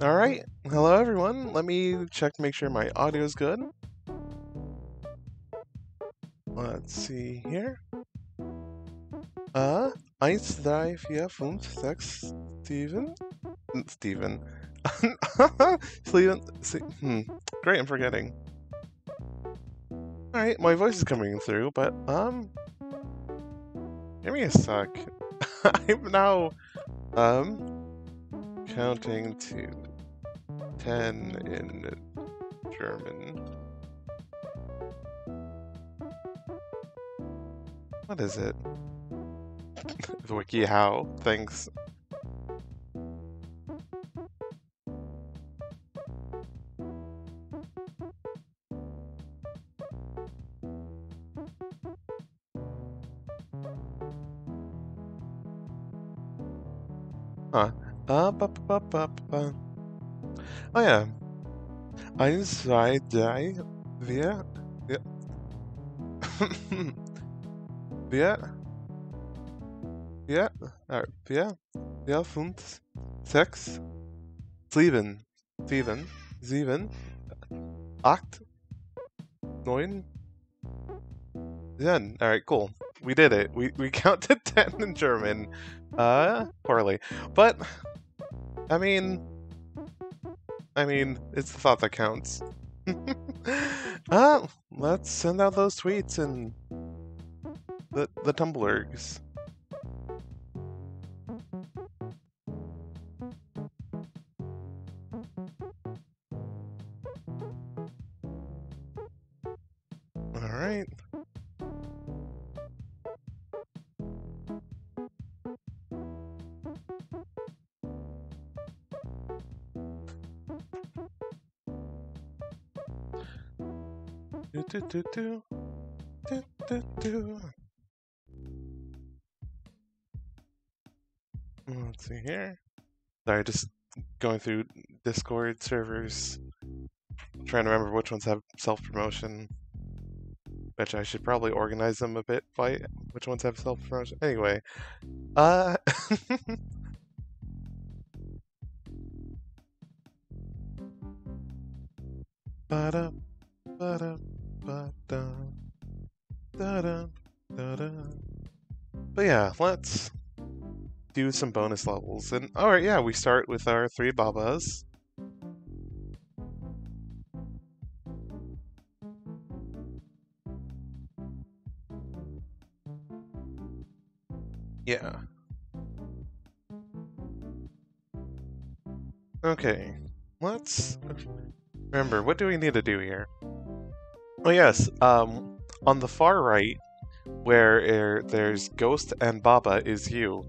Alright, hello everyone. Let me check to make sure my audio is good. Let's see here. Uh, 1, 3, 4, 5, 6, Steven? Mm, Steven. Steven. Hmm. Great, I'm forgetting. Alright, my voice is coming through, but, um... Give me a sec. I'm now, um, counting to 10 in German. What is it? WikiHow, thanks. Huh. Uh, ba, ba, ba. Oh yeah. Eins, zwei, drei, vier, vier. vier, vier, äh, vier, vier, fünf, sechs, sieben, sieben, sieben, acht, neun, ten. Alright, cool. We did it. We, we counted ten in German. Uh, poorly. But, I mean, I mean, it's the thought that counts. uh, let's send out those tweets and the the Tumblrs. Do, do, do, do. Do, do. Let's see here. Sorry, just going through Discord servers, trying to remember which ones have self promotion. Which I should probably organize them a bit by which ones have self promotion. Anyway, uh. let's do some bonus levels. And alright, yeah, we start with our three babas. Yeah. Okay, let's remember, what do we need to do here? Oh yes, um, on the far right, where er, there's Ghost and Baba is you.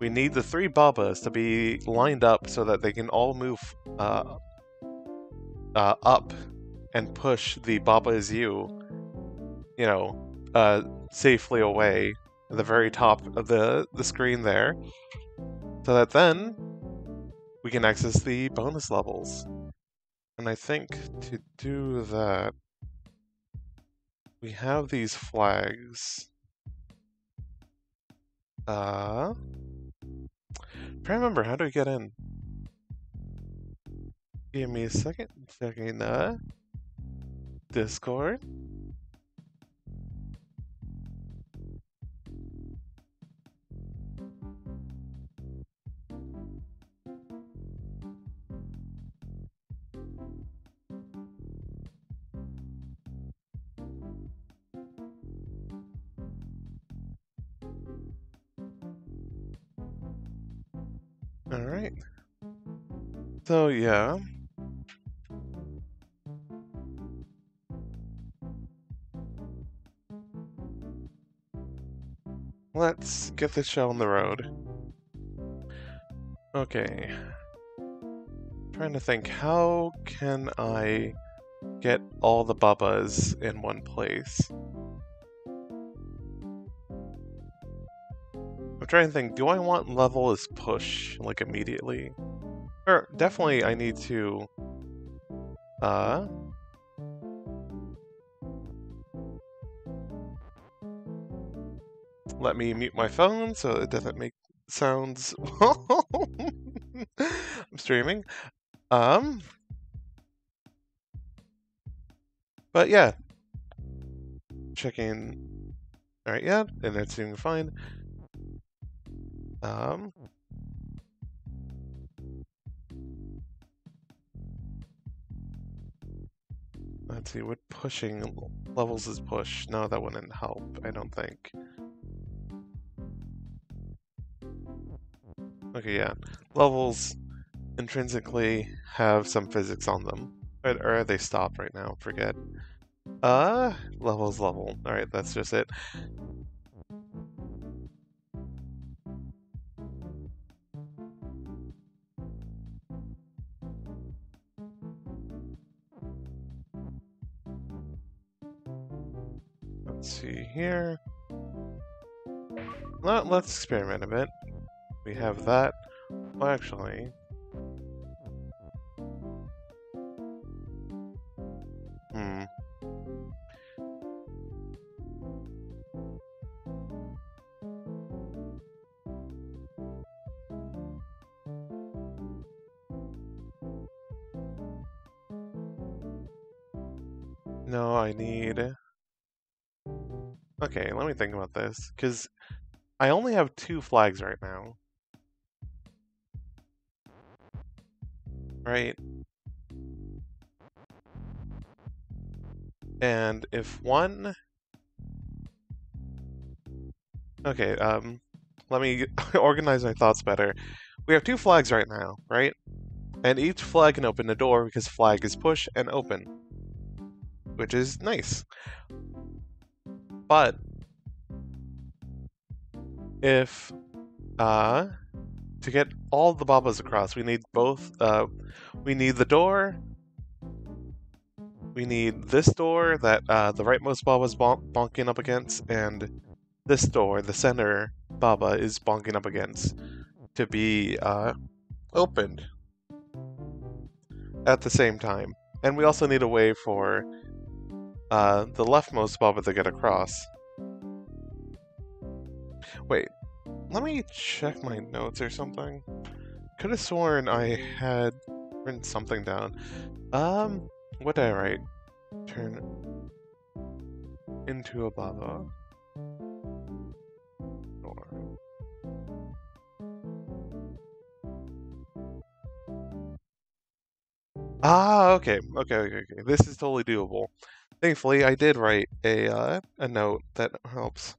We need the three Babas to be lined up so that they can all move uh, uh, up and push the Baba is you, you know, uh, safely away at the very top of the, the screen there. So that then we can access the bonus levels. And I think to do that, we have these flags. Uh, trying to remember, how do we get in? Give me a second, checking uh, Discord. Alright. So, yeah. Let's get this show on the road. Okay. Trying to think, how can I get all the Babas in one place? Trying to think, do I want level as push, like, immediately? Or, definitely I need to... Uh... Let me mute my phone so it doesn't make sounds I'm streaming. Um, but yeah, checking. All right, yeah, internet's doing fine. Um, let's see what pushing levels is push. No, that wouldn't help. I don't think. Okay, yeah, levels intrinsically have some physics on them. Or, are they stopped right now? Forget. Uh, level's level. Alright, that's just it. Let's experiment a bit. We have that. Well, actually, Hmm. No, I need... Okay, let me think about this, because I only have two flags right now. Right? And if one... Okay, um, let me organize my thoughts better. We have two flags right now, right? And each flag can open a door because flag is push and open which is nice. But if uh, to get all the Babas across, we need both. Uh, we need the door. We need this door that uh, the rightmost Baba is bonk bonking up against, and this door, the center Baba, is bonking up against to be uh, opened at the same time. And we also need a way for uh, the leftmost Baba to get across. Wait, let me check my notes or something. Could have sworn I had written something down. Um, what did I write? Turn into a baba. Ah, okay, okay, okay, okay. This is totally doable. Thankfully, I did write a uh, a note that helps.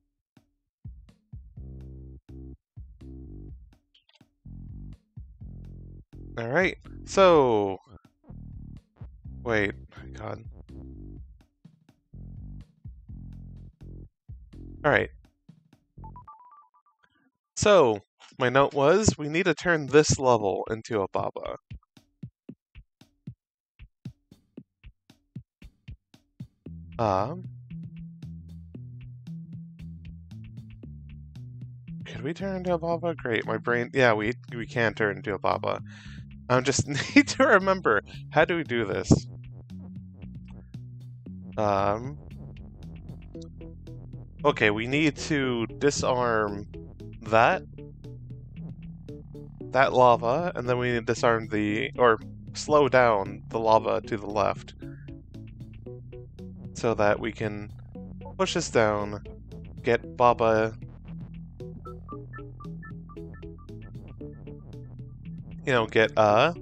All right, so wait, God. All right. So my note was we need to turn this level into a Baba. Um. Could we turn into a Baba? Great, my brain. Yeah, we we can turn into a Baba. I just need to remember how do we do this. Um. Okay, we need to disarm that that lava, and then we need to disarm the or slow down the lava to the left so that we can push this down, get Baba you know, get uh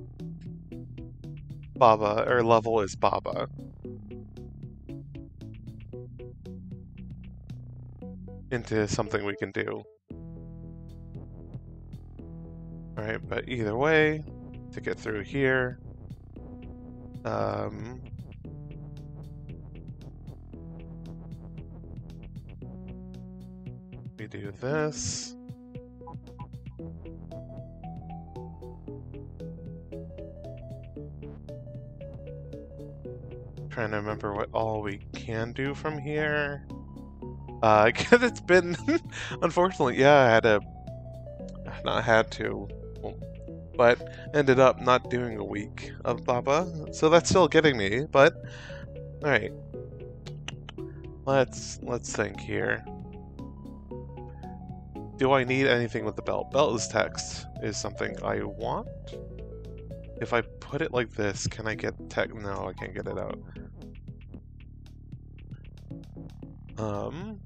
Baba or level is Baba. Into something we can do. Alright, but either way, to get through here, um, we do this. Trying to remember what all we can do from here. Uh, cause it's been, unfortunately, yeah, I had to, not had to, but ended up not doing a week of Baba, so that's still getting me, but, alright. Let's, let's think here. Do I need anything with the belt? Belt is text is something I want. if I put it like this, can I get tech? No, I can't get it out. Um.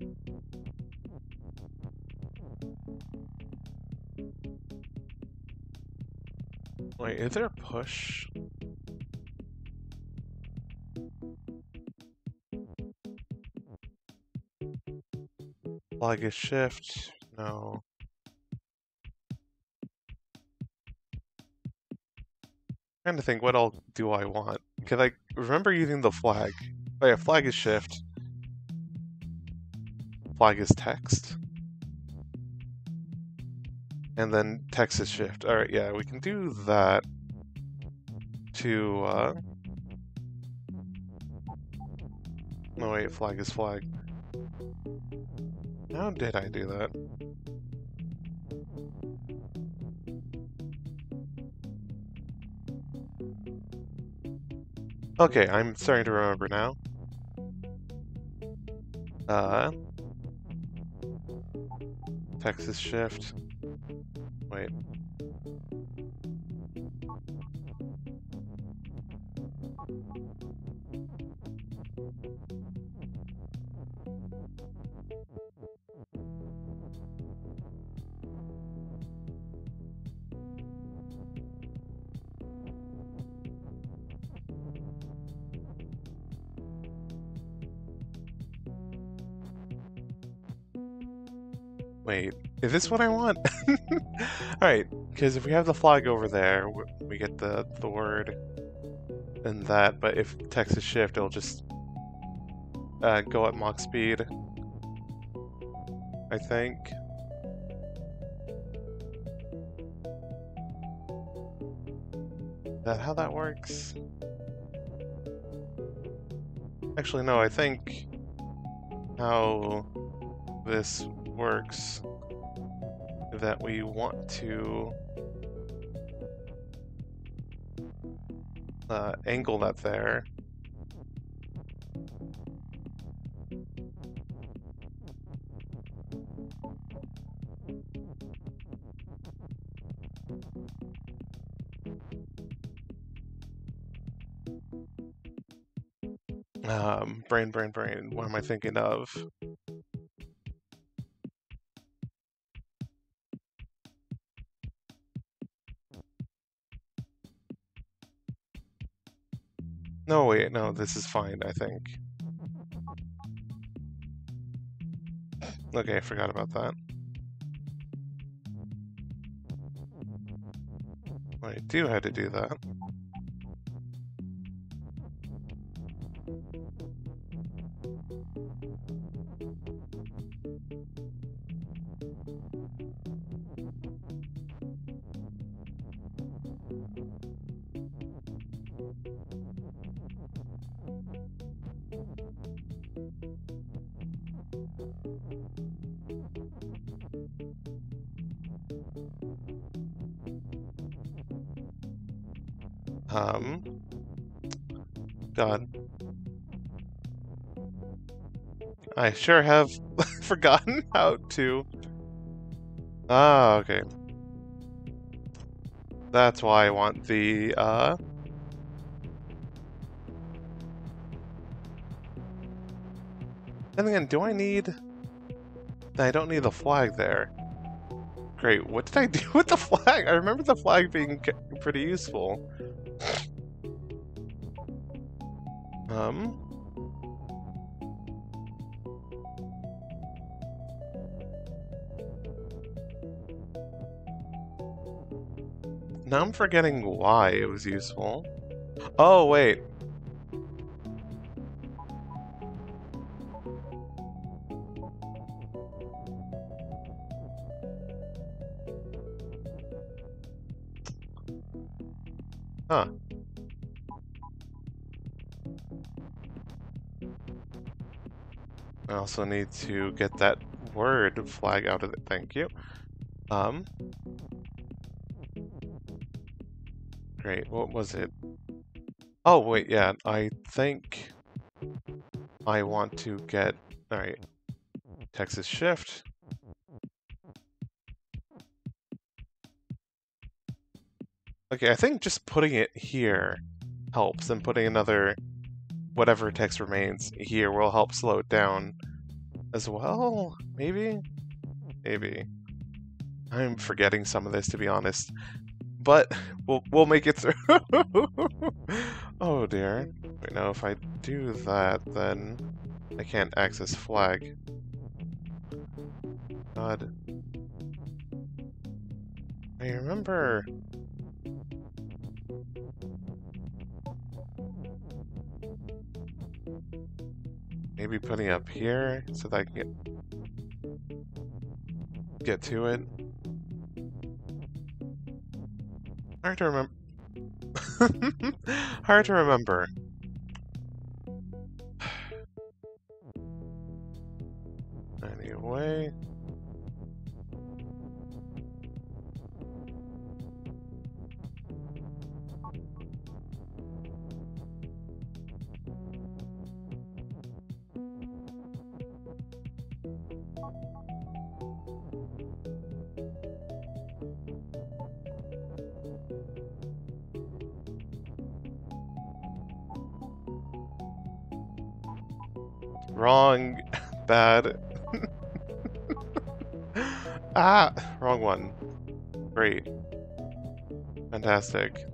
Wait, is there a push? Flag is shift? No. trying to think, what all do I want? Because I remember using the flag? Oh yeah, flag is shift. Flag is text. And then text is shift. Alright, yeah, we can do that to, uh... No, wait, flag is flag. How did I do that? Okay, I'm starting to remember now. Uh, text is shift. Wait. This what I want? Alright, because if we have the flag over there, we get the, the word and that, but if text is shift, it'll just uh, go at Mach speed, I think. Is that how that works? Actually, no, I think how this works that we want to uh, angle that there. Um, brain, brain, brain. What am I thinking of? Wait, no, this is fine, I think. Okay, I forgot about that. I do have to do that. I sure have forgotten how to. Ah, okay. That's why I want the, uh... And again, do I need... I don't need the flag there. Great, what did I do with the flag? I remember the flag being pretty useful. Um... Now I'm forgetting why it was useful. Oh, wait. Huh. I also need to get that word flag out of it. Thank you. Um. Great. What was it? Oh, wait, yeah. I think I want to get... Alright. text is shift. Okay, I think just putting it here helps, and putting another whatever text remains here will help slow it down as well. Maybe, maybe. I'm forgetting some of this to be honest, but we'll we'll make it through. oh dear. Wait, now if I do that, then I can't access flag. God. I remember... Maybe putting up here so that I can get, get to it. Hard to remember. Hard to remember. Ah! Wrong one. Great. Fantastic.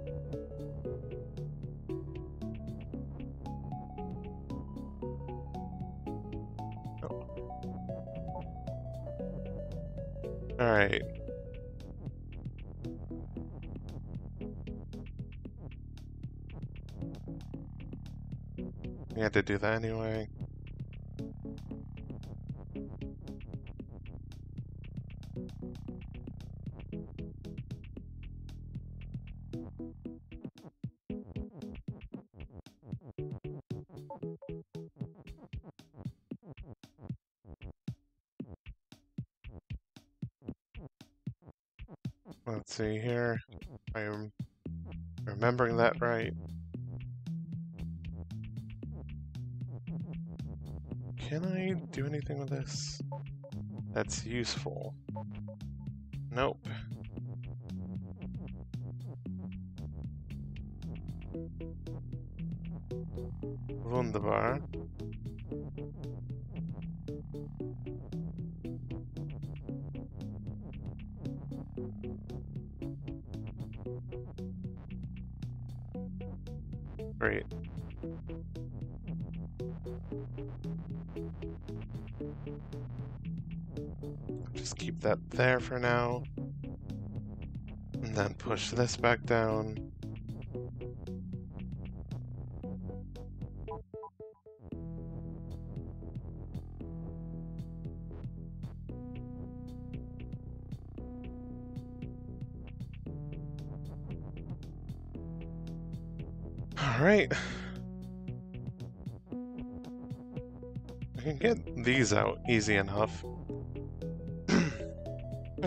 Alright. We had to do that anyway. See here. I am remembering that right. Can I do anything with this that's useful? Nope. Wunderbar. There for now. And then push this back down. Alright. I can get these out easy enough.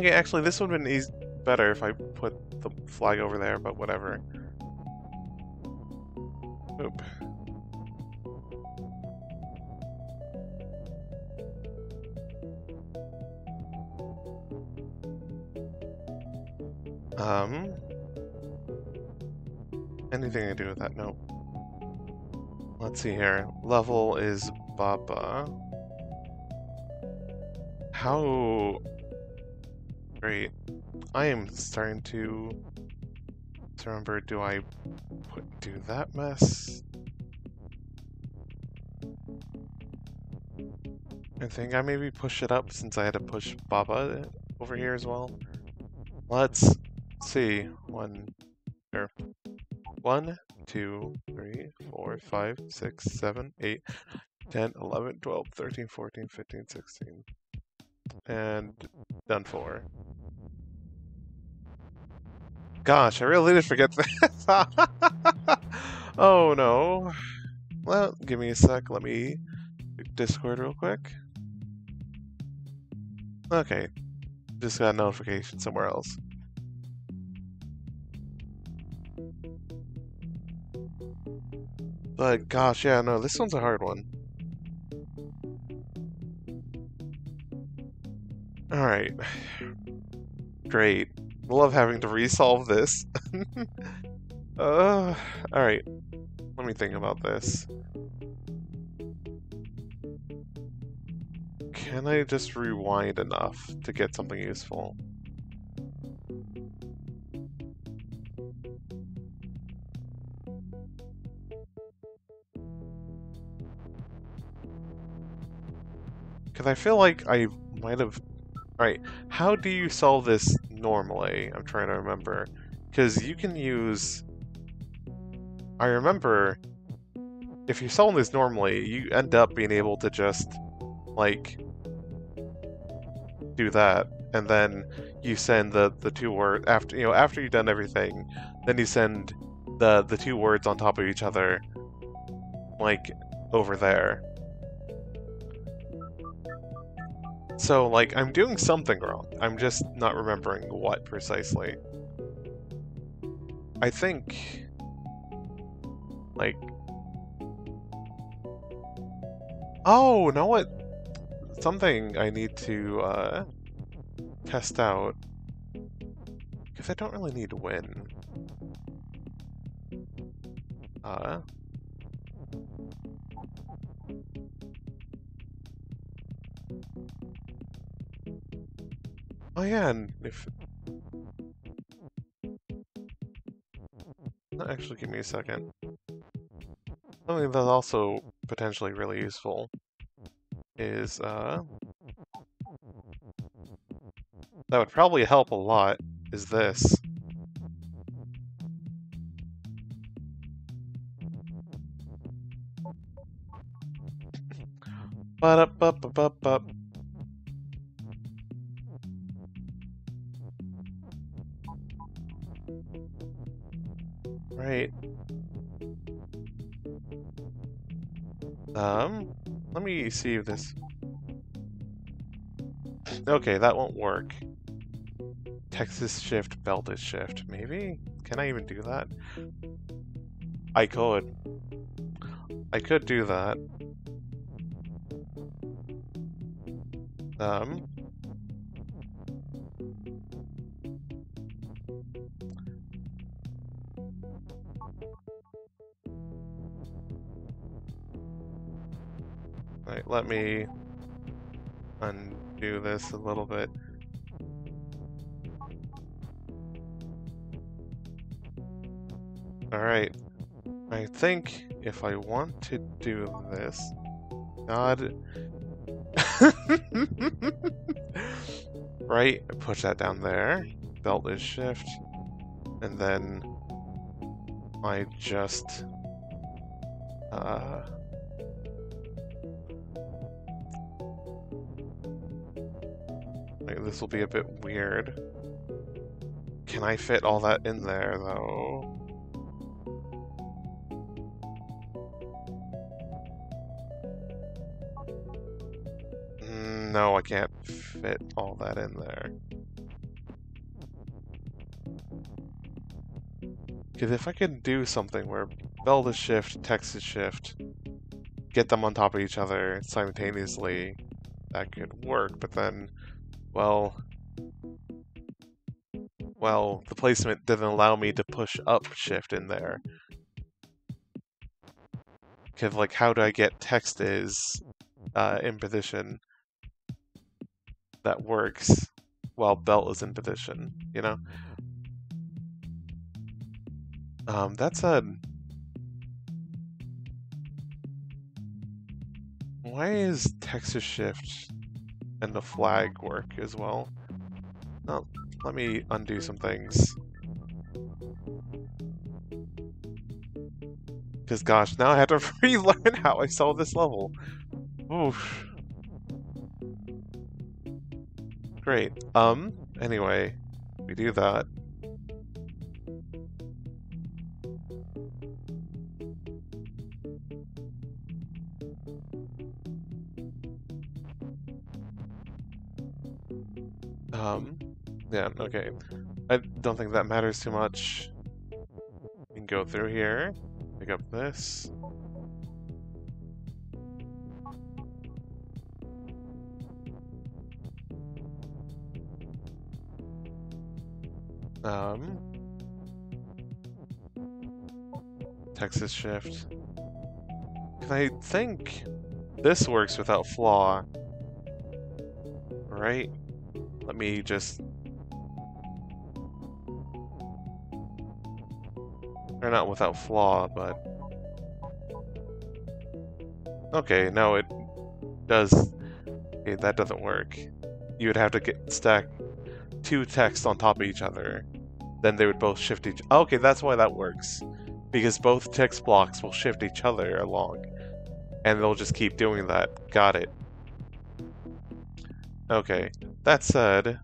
Okay, actually, this would have been easy better if I put the flag over there, but whatever. Oop. Um, anything to do with that? Nope. Let's see here. Level is Baba. How. I am starting to remember, do I put, do that mess? I think I maybe push it up since I had to push Baba over here as well. Let's see. One, here. One, two, three, four, five, six, seven, eight, 10, 11, 12, 13, 14, 15, 16. And done for. Gosh, I really did forget that. oh no. Well, give me a sec. Let me Discord real quick. Okay. Just got a notification somewhere else. But gosh, yeah, no, this one's a hard one. Alright. Great. Love having to resolve this. uh, alright. Let me think about this. Can I just rewind enough to get something useful? Because I feel like I might have... Alright, how do you solve this normally? I'm trying to remember. Because you can use... I remember, if you solve this normally, you end up being able to just, like, do that, and then you send the, the two words, after, you know, after you've done everything, then you send the, the two words on top of each other, like, over there. So, like, I'm doing something wrong. I'm just not remembering what precisely. I think... Like... Oh, know what? Something I need to, uh, test out. Because I don't really need to win. Uh... Oh yeah, and if... Actually, give me a second. Something that's also potentially really useful is, uh... That would probably help a lot, is this. Ba-da-ba-ba-ba-ba. Right. Um, let me see if this... Okay, that won't work. text is shift, belt is shift. Maybe? Can I even do that? I could. I could do that. Um... let me undo this a little bit. Alright, I think if I want to do this, God... right, push that down there, belt is shift, and then I just... Uh, this will be a bit weird. Can I fit all that in there, though? No, I can't fit all that in there. Because if I can do something where belt is shift, text is shift, get them on top of each other simultaneously, that could work, but then well, well, the placement didn't allow me to push up shift in there. Because, like, how do I get text is uh, in position that works while belt is in position, you know? Um, that's a... Why is text is Shift and the flag work as well. Oh, let me undo some things. Because gosh, now I have to relearn how I solve this level. Oof. Great. Um, anyway, we do that. Yeah, okay. I don't think that matters too much. We can go through here, pick up this. Um, text is shift. I think this works without flaw. Right? Let me just... not without flaw, but... Okay, no, it does... Okay, that doesn't work. You would have to get stack two texts on top of each other. Then they would both shift each... Okay, that's why that works. Because both text blocks will shift each other along. And they'll just keep doing that. Got it. Okay, that said...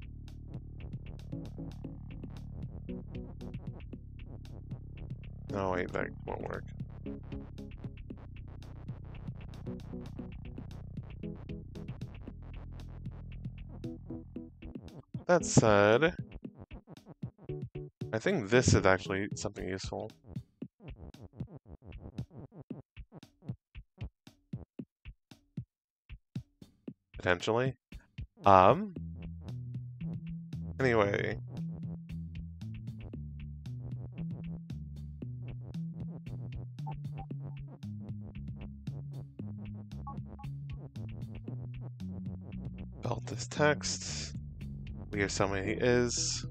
No, wait, that won't work. That said... I think this is actually something useful. Potentially. Um... Anyway. This text. We are someone he is.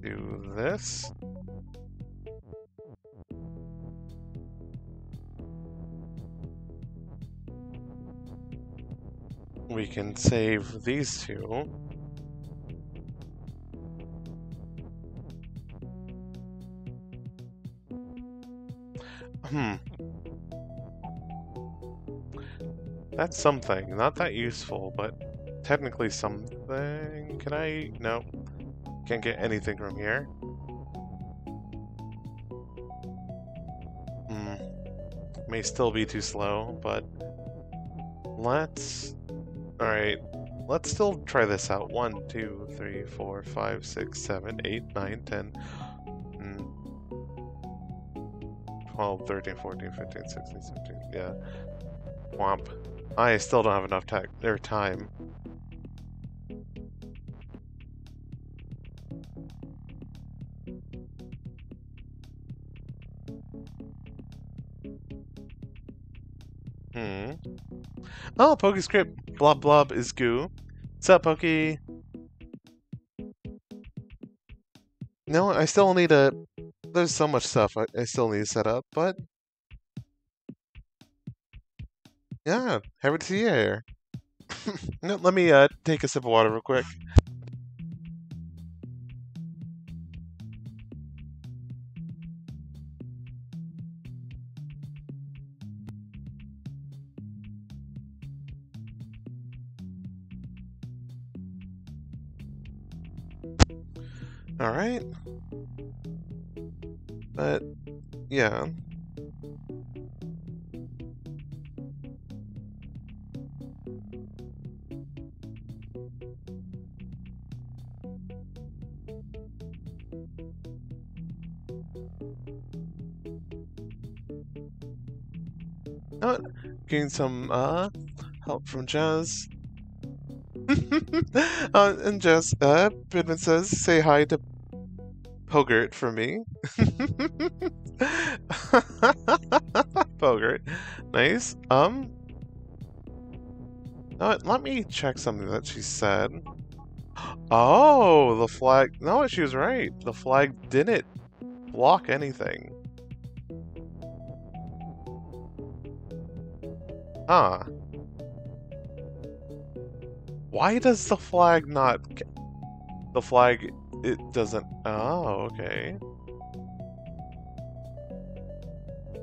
Do this. We can save these two. Hmm. That's something. Not that useful, but technically something. Can I? No. Can't get anything from here. Hmm. May still be too slow, but let's... Alright, let's still try this out. 1, 2, 3, 4, 5, 6, 7, 8, 9, 10, mm, 12, 13, 14, 15, 16, 17, yeah. Womp. I still don't have enough or time. Oh, PokeScript blob blob is goo. What's up, Pokey? No, I still need a... There's so much stuff I, I still need to set up, but... Yeah, happy to see you here. let me uh, take a sip of water real quick. Yeah. Uh, getting some uh, help from Jazz. uh, and Jazz, uh, Bidman says, say hi to Pogert for me. Pogert. Nice. Um. Uh, let me check something that she said. Oh, the flag. No, she was right. The flag didn't block anything. Huh. Why does the flag not... The flag, it doesn't... Oh, okay.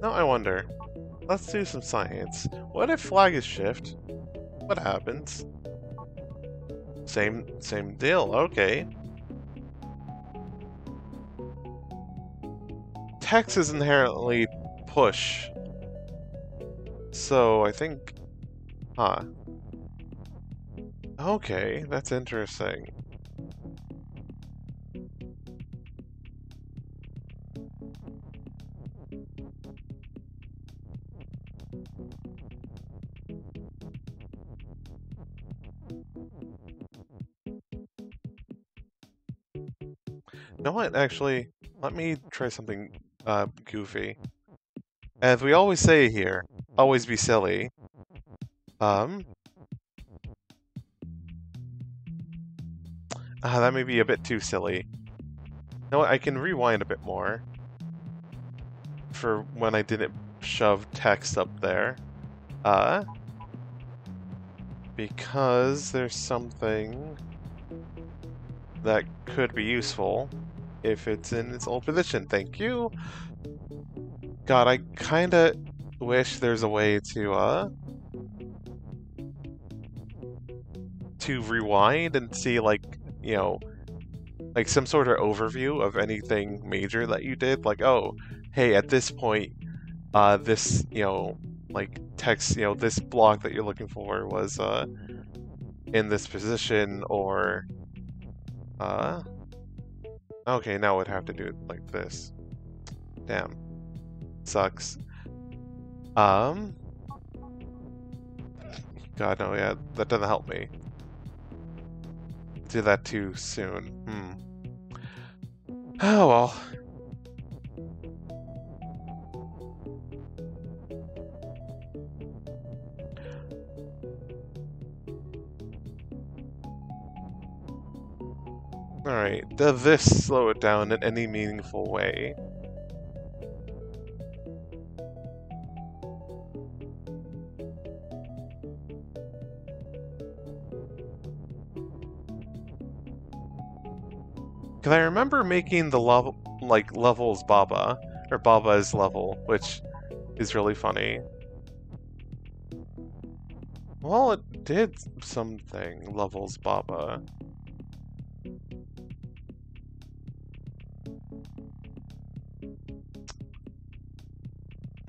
Now I wonder. Let's do some science. What if flag is shift? What happens? Same, same deal, okay. text is inherently push. So I think, huh. Okay, that's interesting. Know what, actually, let me try something uh, goofy. As we always say here, always be silly. Um... Uh, that may be a bit too silly. What, I can rewind a bit more. For when I didn't shove text up there. Uh... Because there's something that could be useful if it's in its old position. Thank you. God, I kinda wish there's a way to, uh... to rewind and see, like, you know, like some sort of overview of anything major that you did. Like, oh, hey, at this point, uh, this, you know, like text, you know, this block that you're looking for was, uh, in this position, or, uh, Okay, now I'd have to do it like this. Damn. Sucks. Um... God, no, yeah, that doesn't help me. Do that too soon. Hmm. Oh, well. Alright, does this slow it down in any meaningful way? Because I remember making the level, like, levels Baba, or Baba's level, which is really funny. Well, it did something, levels Baba.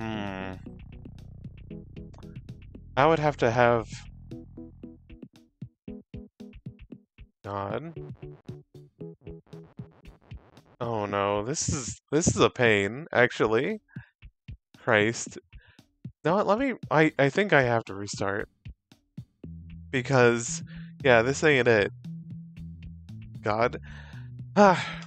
Hmm. I would have to have... God. Oh no, this is this is a pain, actually. Christ. No, let me I I think I have to restart. Because yeah, this ain't it. God. Ah.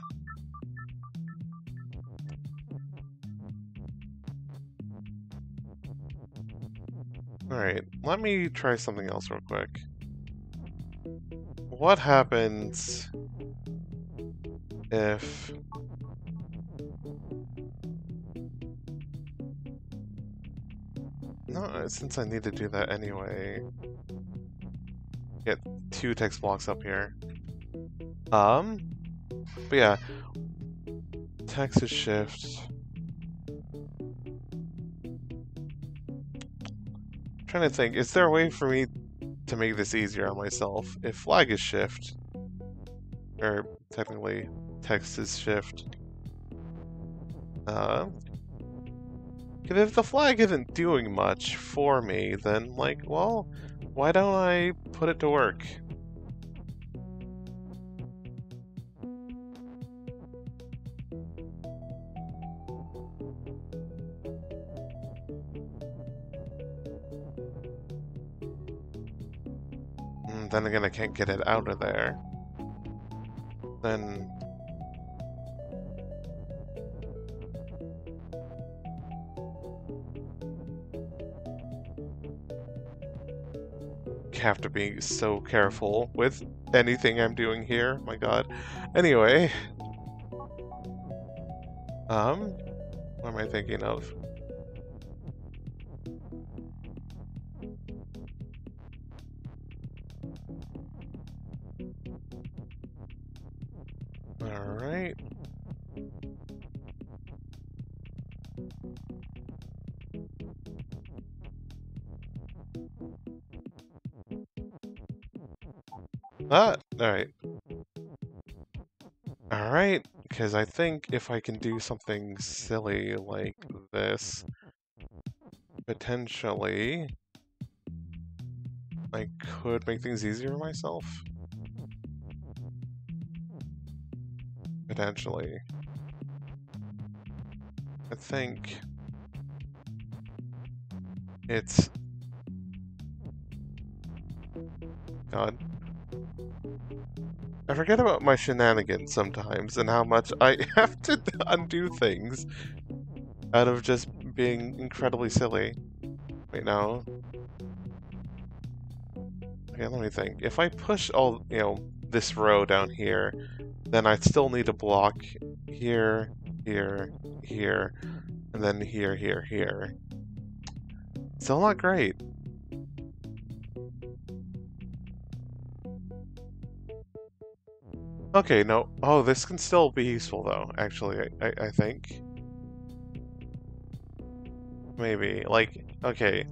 Alright, let me try something else real quick. What happens if... No, since I need to do that anyway. Get two text blocks up here. Um, but yeah, text is shift. Trying to think, is there a way for me to make this easier on myself? If flag is shift, or technically text is shift, uh, if the flag isn't doing much for me, then like, well, why don't I put it to work? Then again I can't get it out of there. Then... have to be so careful with anything I'm doing here. My god. Anyway. Um, what am I thinking of? Because I think if I can do something silly like this, potentially, I could make things easier for myself. Potentially. I think it's God. Forget about my shenanigans sometimes and how much I have to undo things out of just being incredibly silly. Wait, now. Okay, let me think. If I push all, you know, this row down here, then I still need a block here, here, here, and then here, here, here. Still not great. Okay, no. Oh, this can still be useful, though, actually, I, I, I think. Maybe. Like, okay.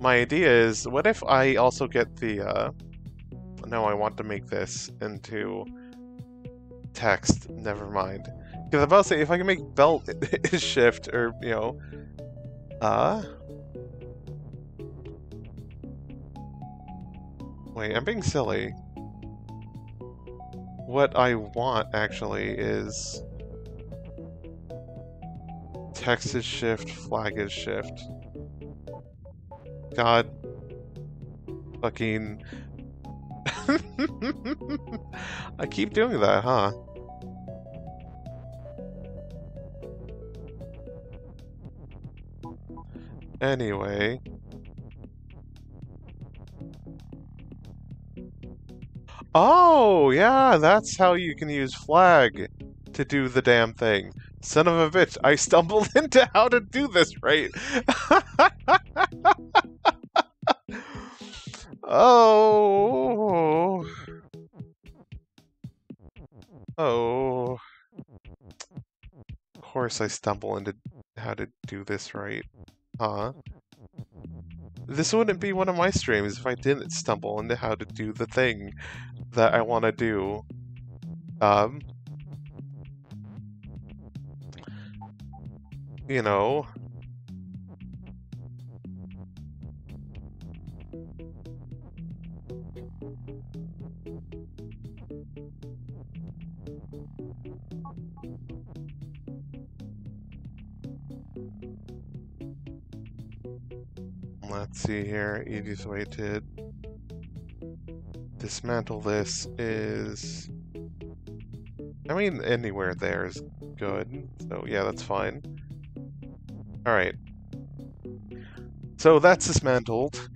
My idea is, what if I also get the, uh... No, I want to make this into text. Never mind. Because I'm about to say, if I can make belt shift, or, you know... Uh... Wait, I'm being silly. What I want, actually, is... Text is shift, flag is shift. God. Fucking... I keep doing that, huh? Anyway... Oh, yeah, that's how you can use flag to do the damn thing. Son of a bitch, I stumbled into how to do this right. oh. Oh. Of course I stumble into how to do this right. Huh? This wouldn't be one of my streams if I didn't stumble into how to do the thing that I want to do. Um, you know, Let's see here, easiest way to dismantle this is... I mean, anywhere there is good, so yeah, that's fine. Alright. So that's dismantled.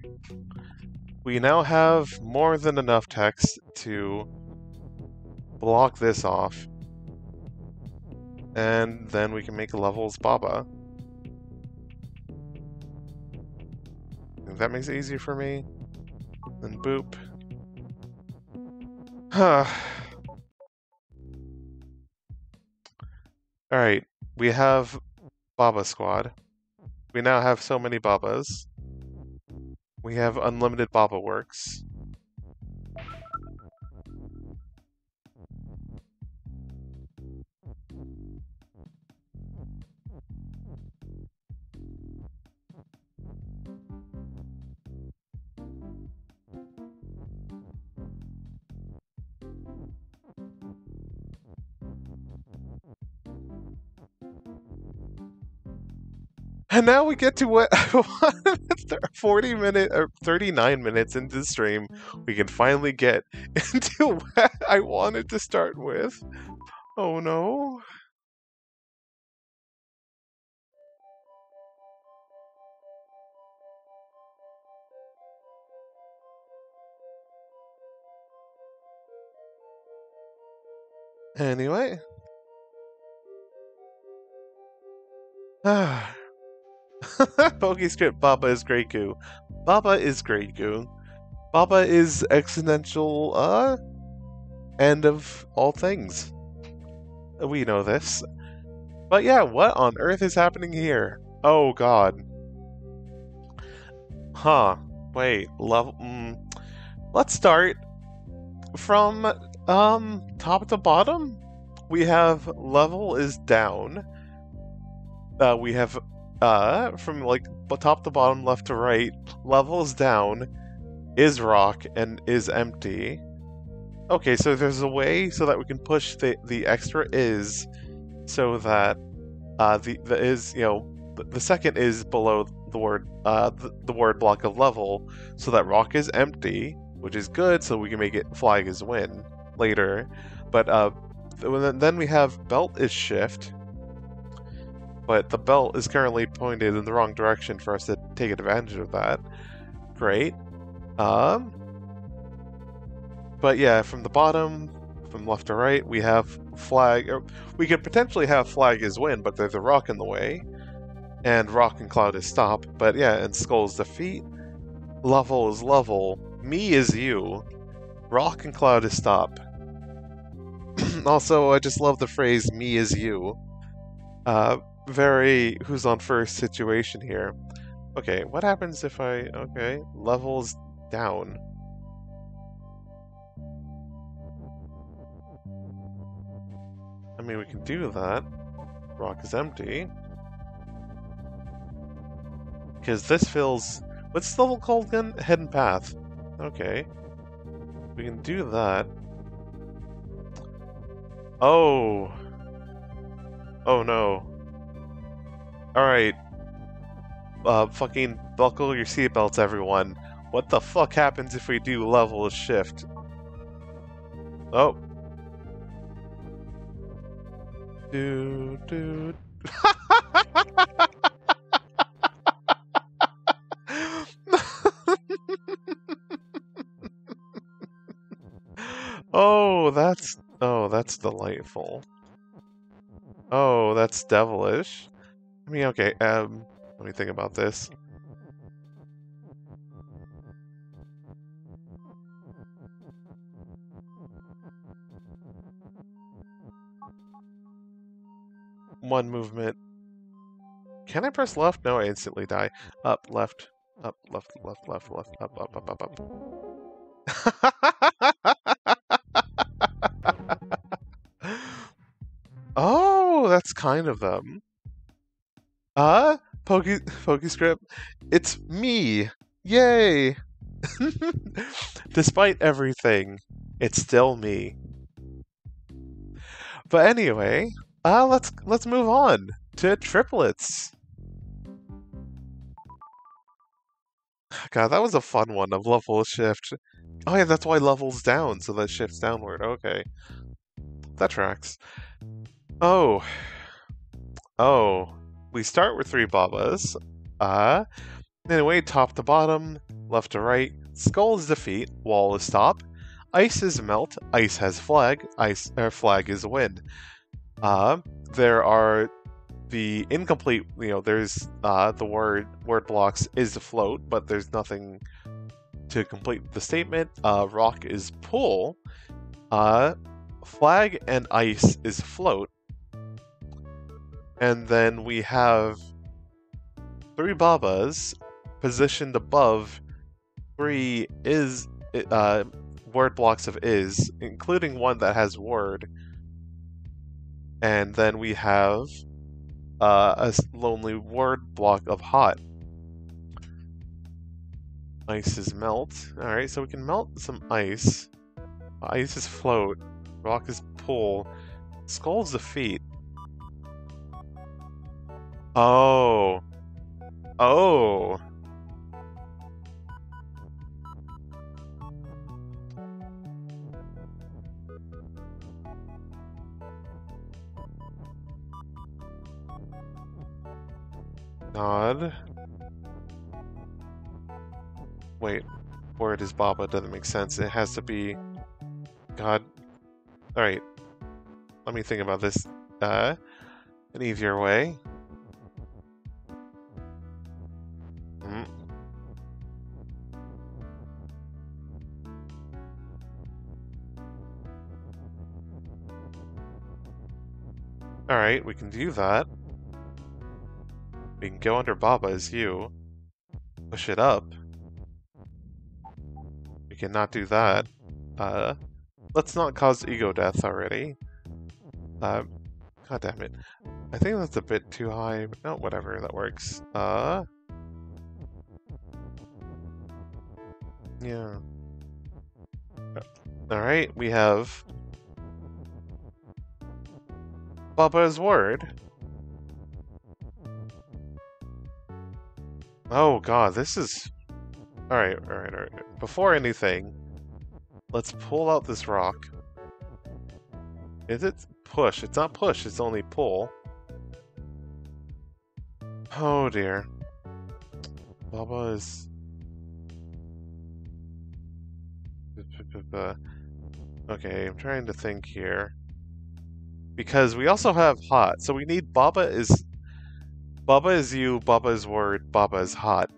We now have more than enough text to block this off. And then we can make levels Baba. If that makes it easier for me, then boop. Alright, we have Baba Squad. We now have so many Babas. We have unlimited Baba Works. Now we get to what 40 minute or 39 minutes into the stream, we can finally get into what I wanted to start with. Oh no. Anyway. Ah. Pokescript Baba is Great Goo. Baba is Great Goo. Baba is exponential, uh, end of all things. We know this. But yeah, what on earth is happening here? Oh god. Huh. Wait, level... Mm, let's start from, um, top to bottom? we have level is down. Uh, we have uh from like top to bottom, left to right. levels down, is rock, and is empty. Okay, so there's a way so that we can push the the extra is, so that uh the the is you know the, second is below the word uh the, the word block of level, so that rock is empty, which is good. So we can make it flag is win later, but uh then we have belt is shift, but the belt is currently pointed in the wrong direction for us to take advantage of that. Great. Um, but yeah, from the bottom, from left to right, we have flag. Or we could potentially have flag is win, but there's a rock in the way, and rock and cloud is stop. But yeah, and skull's defeat. Level is level. Me is you. Rock and cloud is stop. also, I just love the phrase "me is you." Uh, very who's on first situation here. Okay, what happens if I okay levels down? I mean, we can do that. Rock is empty. Because this feels... What's the level called again? Hidden Path. Okay. We can do that. Oh. Oh no. Alright. Uh, fucking buckle your seatbelts, everyone. What the fuck happens if we do level shift? Oh. Do, do. oh, that's Oh, that's delightful. Oh, that's devilish. I mean, okay, um, let me think about this. One movement. Can I press left? No, I instantly die. Up, left, up, left, left, left, left, up, up, up, up, up. oh, that's kind of them. Uh, Poke PokeScript, it's me. Yay! Despite everything, it's still me. But anyway, uh, let's let's move on to triplets. God, that was a fun one of level shift. Oh yeah, that's why level's down, so that shifts downward. Okay. That tracks. Oh. Oh. We start with three Babas. Uh, anyway, top to bottom, left to right. Skull is defeat, wall is stop. Ice is melt, ice has flag, ice uh, flag is win. Uh, there are the incomplete, you know, there's uh, the word word blocks is float, but there's nothing to complete the statement. Uh, rock is pull. Uh, flag and ice is float. And then we have three babas positioned above three is uh, word blocks of is, including one that has word. And then we have uh, a lonely word block of hot. Ice is melt. Alright, so we can melt some ice. Ice is float. Rock is pull. Skull's defeat. Oh. Oh. God. Wait, word is Baba doesn't make sense. It has to be God. Alright. Let me think about this uh an easier way. Alright, we can do that. We can go under Baba as you. Push it up We cannot do that. Uh, let's not cause ego death already. Uh, God damn it. I think that's a bit too high, no, whatever, that works. Uh... Yeah. Alright, we have... Baba's word. Oh god, this is... Alright, alright, alright. Before anything, let's pull out this rock. Is it push? It's not push, it's only pull. Oh dear. Baba is... Okay, I'm trying to think here. Because we also have hot, so we need Baba is Baba is you, Baba is word, Baba is hot.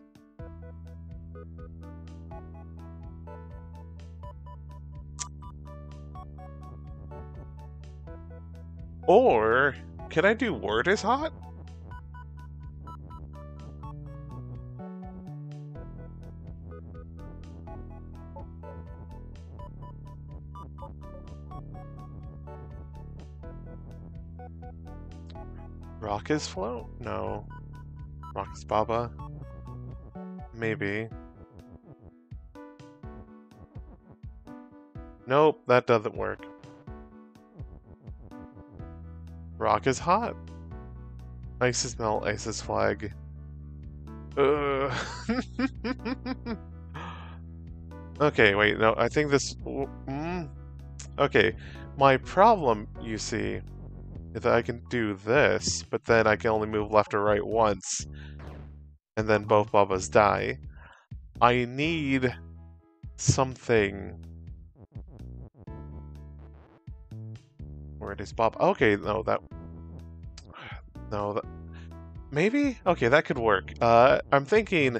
Or, can I do word is hot? Rock float? No. Rock Baba? Maybe. Nope, that doesn't work. Rock is hot. Ice is melt, ice is flag. Okay, wait, no, I think this... Mm, okay, my problem, you see, that I can do this, but then I can only move left or right once, and then both Babas die. I need something... Where Where is Bob? Okay, no, that... No, that... Maybe? Okay, that could work. Uh, I'm thinking...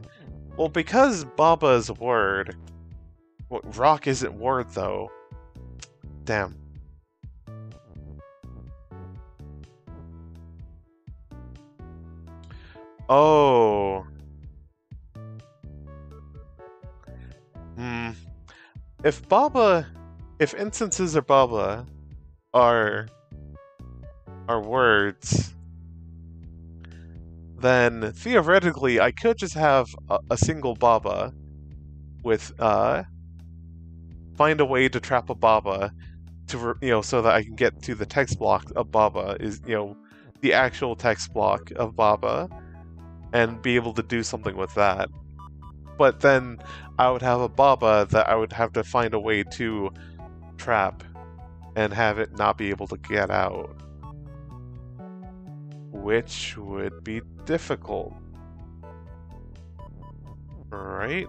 Well, because Baba's word... Well, rock isn't word, though. Damn. Oh. Hmm. If Baba, if instances of Baba are are words, then theoretically I could just have a, a single Baba with uh find a way to trap a Baba to you know so that I can get to the text block of Baba is you know the actual text block of Baba and be able to do something with that. But then I would have a Baba that I would have to find a way to trap and have it not be able to get out. Which would be difficult. Right?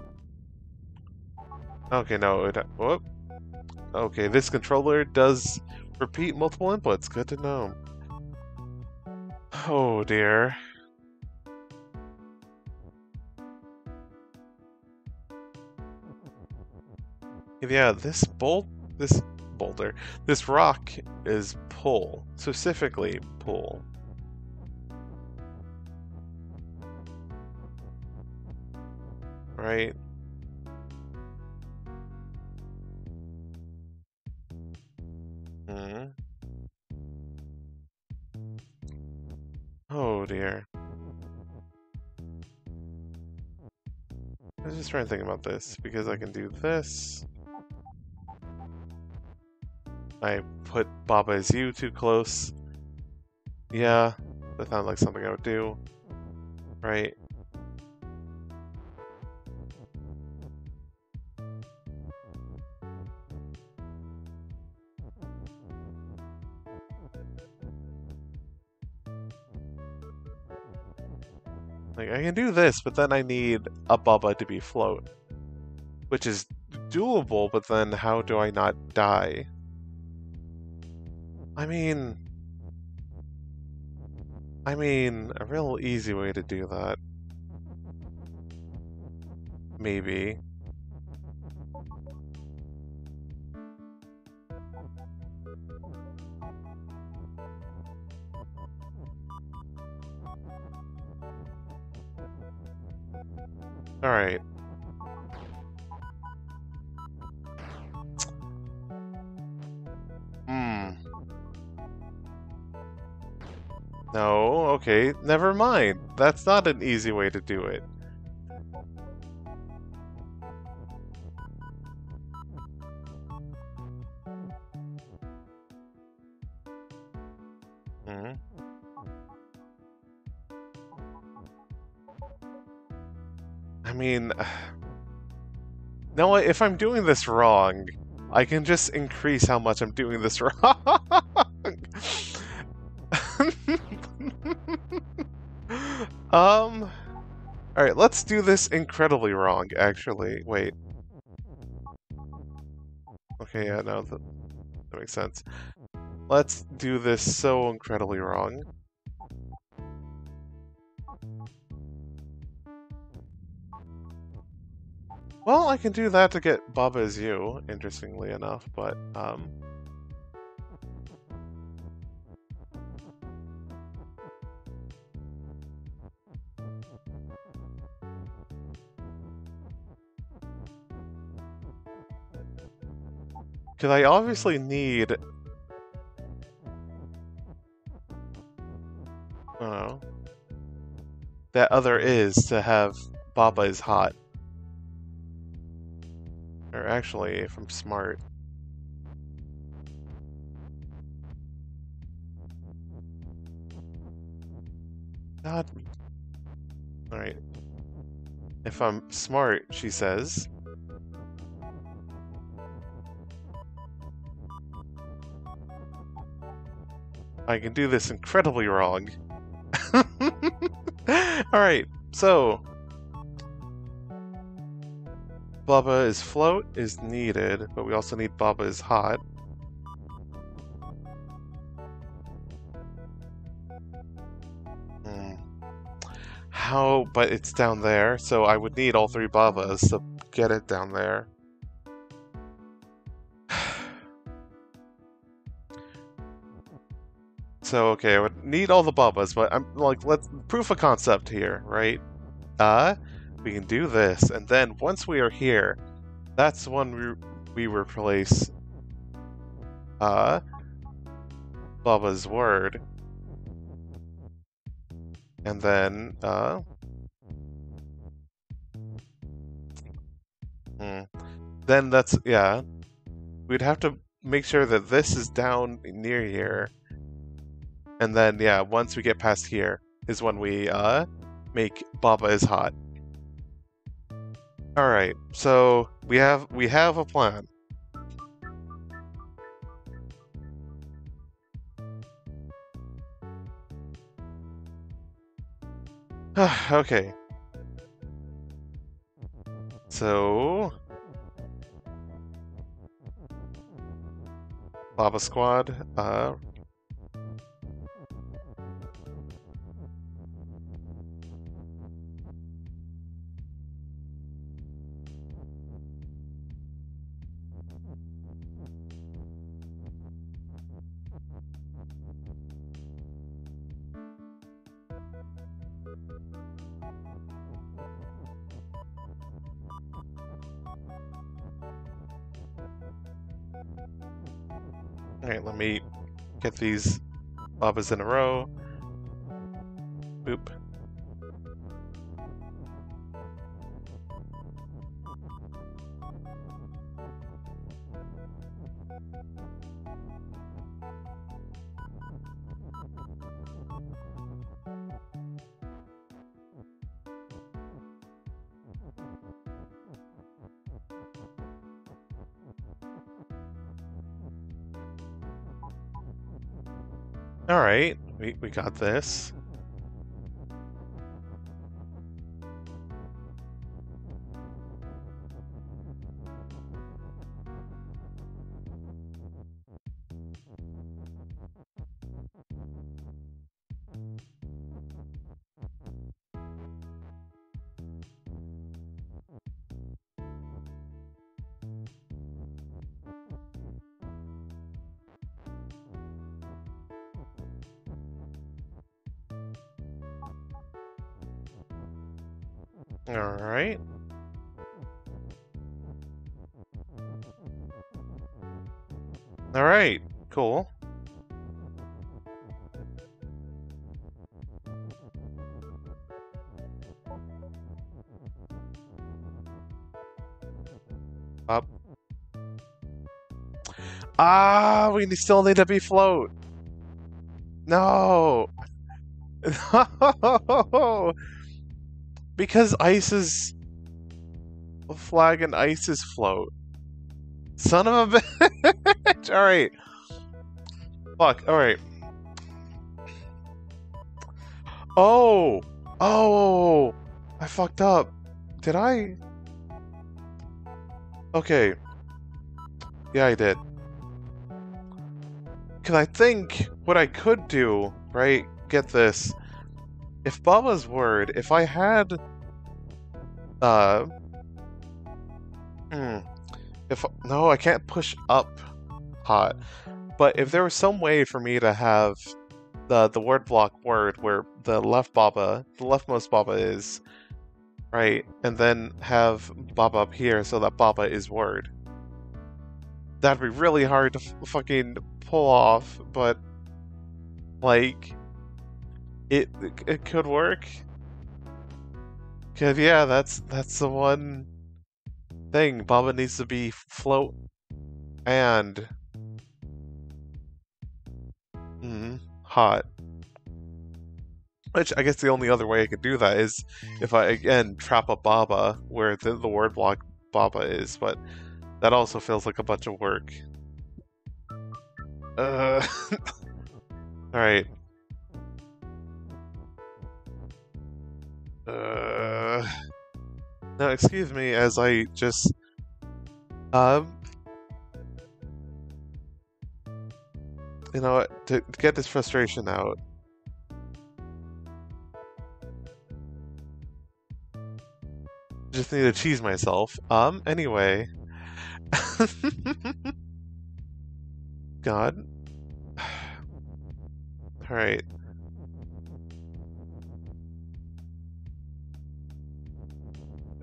Okay, no, it, whoop. Okay, this controller does repeat multiple inputs. Good to know. Oh dear. Yeah, this bolt, this boulder, this rock is pull, specifically pull. Right? Hmm. Oh dear. I was just trying to think about this, because I can do this. I put Baba as you too close. Yeah, that sounds like something I would do. Right? Like, I can do this, but then I need a Baba to be float. Which is doable, but then how do I not die? I mean... I mean, a real easy way to do that. Maybe. Alright. Okay, never mind. That's not an easy way to do it. Hmm. I mean, no, if I'm doing this wrong, I can just increase how much I'm doing this wrong. Um, alright, let's do this incredibly wrong, actually. Wait. Okay, yeah, no, that, that makes sense. Let's do this so incredibly wrong. Well, I can do that to get Baba as you, interestingly enough, but, um... Because I obviously need... Oh. That other is to have Baba is hot. Or actually, if I'm smart. God. Alright. If I'm smart, she says. I can do this incredibly wrong. Alright, so Baba is float is needed, but we also need Baba is hot. Hmm. How? But it's down there, so I would need all three Babas to get it down there. So okay, I would need all the Babas, but I'm like, let's proof of concept here, right? Uh, we can do this, and then once we are here, that's when we, we replace uh, Baba's word. And then, uh, hmm, then that's, yeah, we'd have to make sure that this is down near here. And then, yeah, once we get past here is when we, uh, make Baba is hot. All right, so we have we have a plan. okay. So Baba Squad, uh, Alright, let me get these babas in a row. Boop. Got this. Ah, still need to be float. No. No. Because ice is flag and ice is float. Son of a bitch. All right. Fuck. All right. Oh. Oh. I fucked up. Did I? Okay. Yeah, I did. Because I think what I could do, right? Get this. If Baba's word, if I had. Uh. Hmm. If. No, I can't push up hot. But if there was some way for me to have the the word block word where the left Baba, the leftmost Baba is right, and then have Baba up here so that Baba is word. That'd be really hard to fucking pull off, but like it it could work. Cause yeah, that's that's the one thing. Baba needs to be float and mm, hot. Which I guess the only other way I could do that is if I again trap a Baba where the, the word block Baba is, but that also feels like a bunch of work. Uh, Alright. Uh, now, excuse me as I just... Um... You know what, to, to get this frustration out, just need to cheese myself. Um, anyway. God. Alright.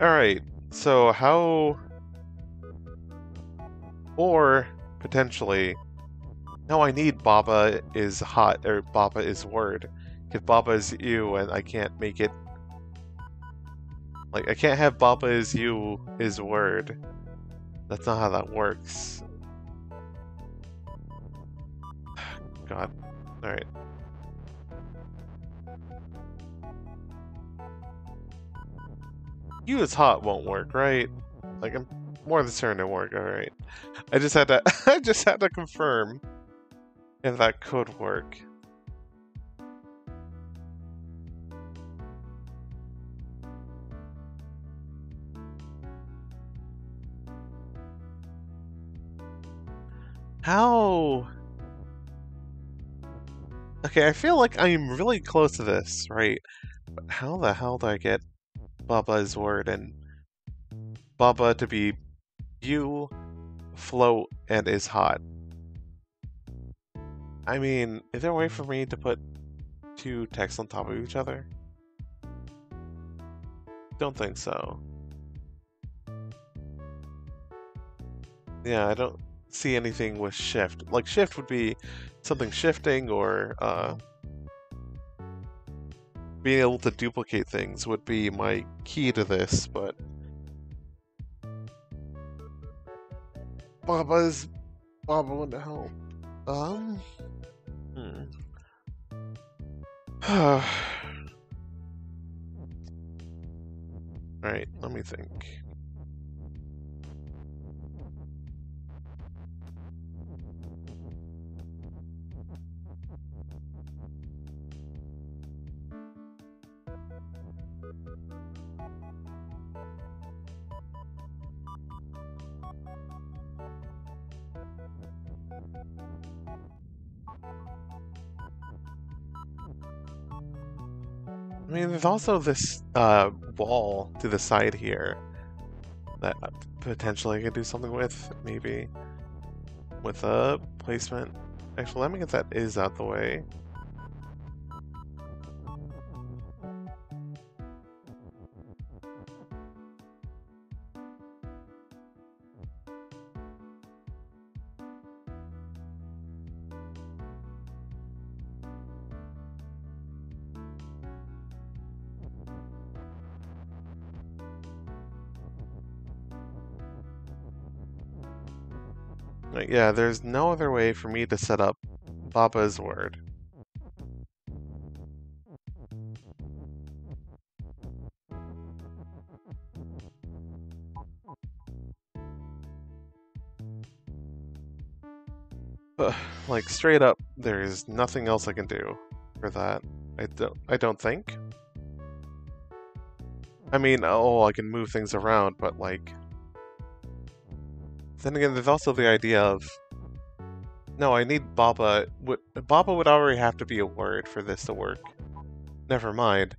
Alright, so how... Or, potentially... No, I need Baba is hot, or Baba is word. Because Baba is you, and I can't make it... Like, I can't have Baba is you is word. That's not how that works. God. Alright. You is hot won't work, right? Like, I'm more than certain it won't. Alright. I just had to- I just had to confirm if that could work. How? Okay, I feel like I'm really close to this, right? But how the hell do I get Baba's word and Baba to be you, float, and is hot? I mean, is there a way for me to put two texts on top of each other? Don't think so. Yeah, I don't see anything with shift. Like shift would be something shifting or uh, being able to duplicate things would be my key to this, but Baba's Baba the hell? Um hmm. Alright, let me think. There's also this uh, wall to the side here that potentially I could do something with, maybe. With a placement. Actually, let me get that is out the way. Yeah, there's no other way for me to set up Baba's word. like straight up, there's nothing else I can do for that. I don't. I don't think. I mean, oh, I can move things around, but like, then again, there's also the idea of no, I need Baba. Baba would already have to be a word for this to work. Never mind.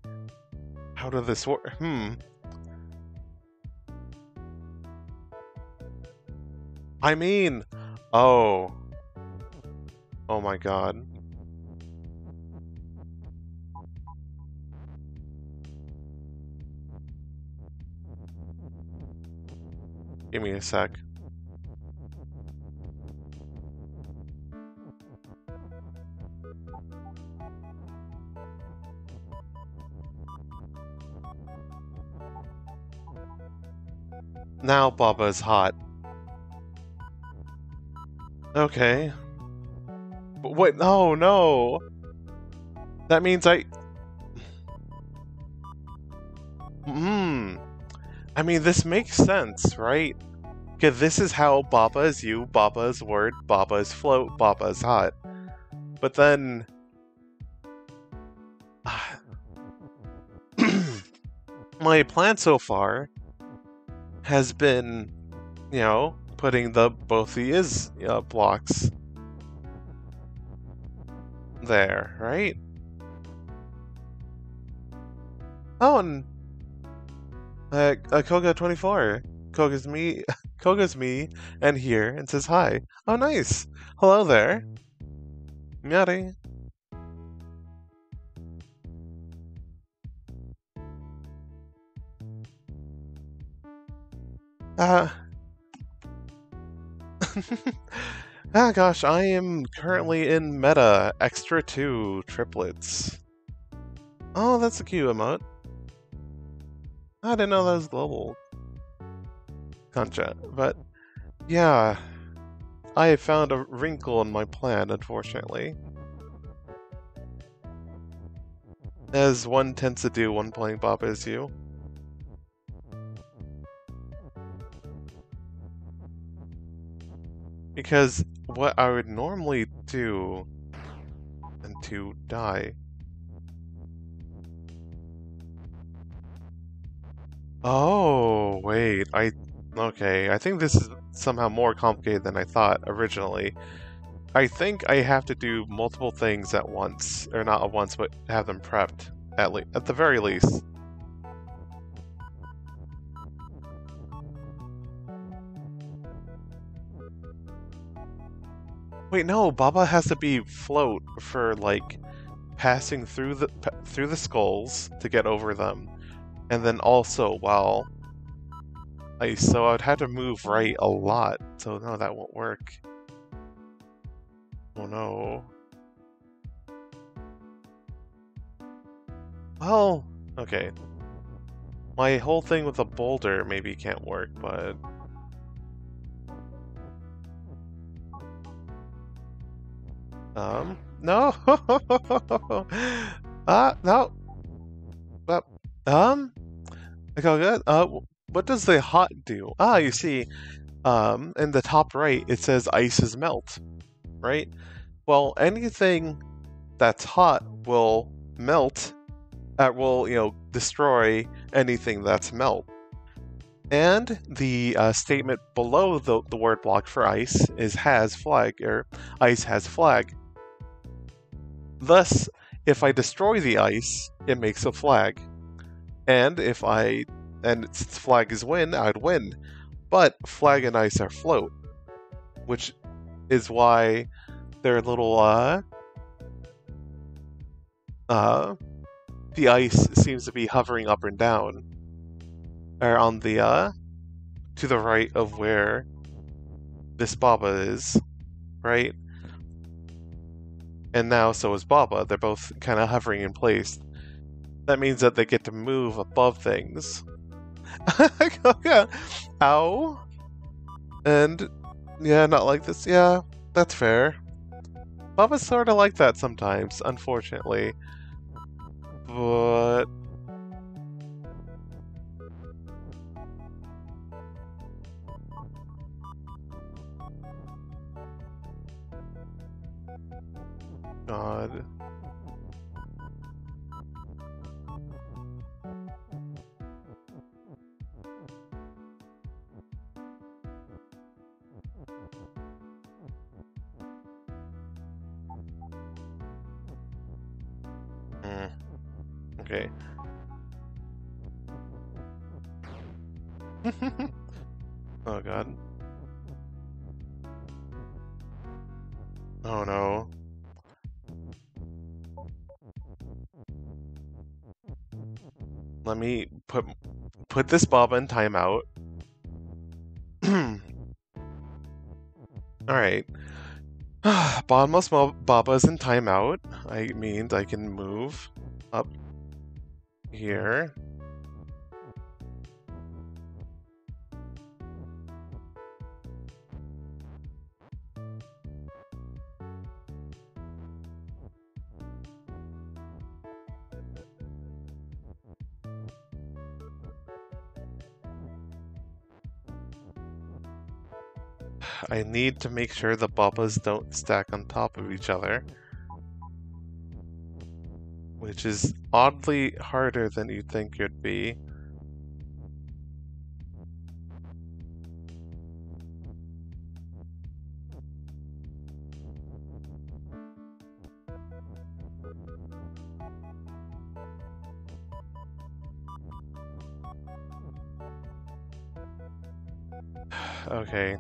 How does this work? Hmm. I mean, oh. Oh my god. Give me a sec. Now Baba is hot. Okay. But wait, no, no. That means I... Hmm. I mean, this makes sense, right? Because this is how Baba is you, Baba is word, Baba is float, Baba is hot. But then... My plan so far has been, you know, putting the both the is uh, blocks there, right? Oh, and uh, uh, Koga24. Koga's me, Koga's me, and here, and says hi. Oh, nice. Hello there. Miari. Uh, ah, gosh, I am currently in meta extra 2 triplets. Oh, that's a cute emote. I didn't know that was global Concha, but yeah, I found a wrinkle in my plan, unfortunately. As one tends to do when playing Baba is You. Because what I would normally do and to die. Oh, wait, I... Okay, I think this is somehow more complicated than I thought originally. I think I have to do multiple things at once, or not at once, but have them prepped, at, le at the very least. Wait, no, Baba has to be float for like passing through the through the skulls to get over them, and then also while ice. So I'd have to move right a lot. So no, that won't work. Oh no. Well, okay. My whole thing with the boulder maybe can't work, but Um, no. Ah, uh, no. But, um, okay, good. Uh, what does the hot do? Ah, you see, um, in the top right, it says ices melt, right? Well, anything that's hot will melt, that will, you know, destroy anything that's melt. And the uh, statement below the, the word block for ice is has flag, or ice has flag. Thus, if I destroy the ice, it makes a flag. And if I and its flag is win, I'd win. But flag and ice are float, which is why they're little uh uh the ice seems to be hovering up and down. Or on the uh to the right of where this Baba is, right? And now so is Baba. They're both kind of hovering in place. That means that they get to move above things. Ow! And Yeah, not like this. Yeah, that's fair. Baba's sort of like that sometimes, unfortunately. But... God. Hmm. Okay. oh god. Oh no. Let me put put this Baba in timeout. Alright. Bottomless Baba is in timeout. I means I can move up here. I need to make sure the Babas don't stack on top of each other. Which is oddly harder than you'd think it'd be. okay,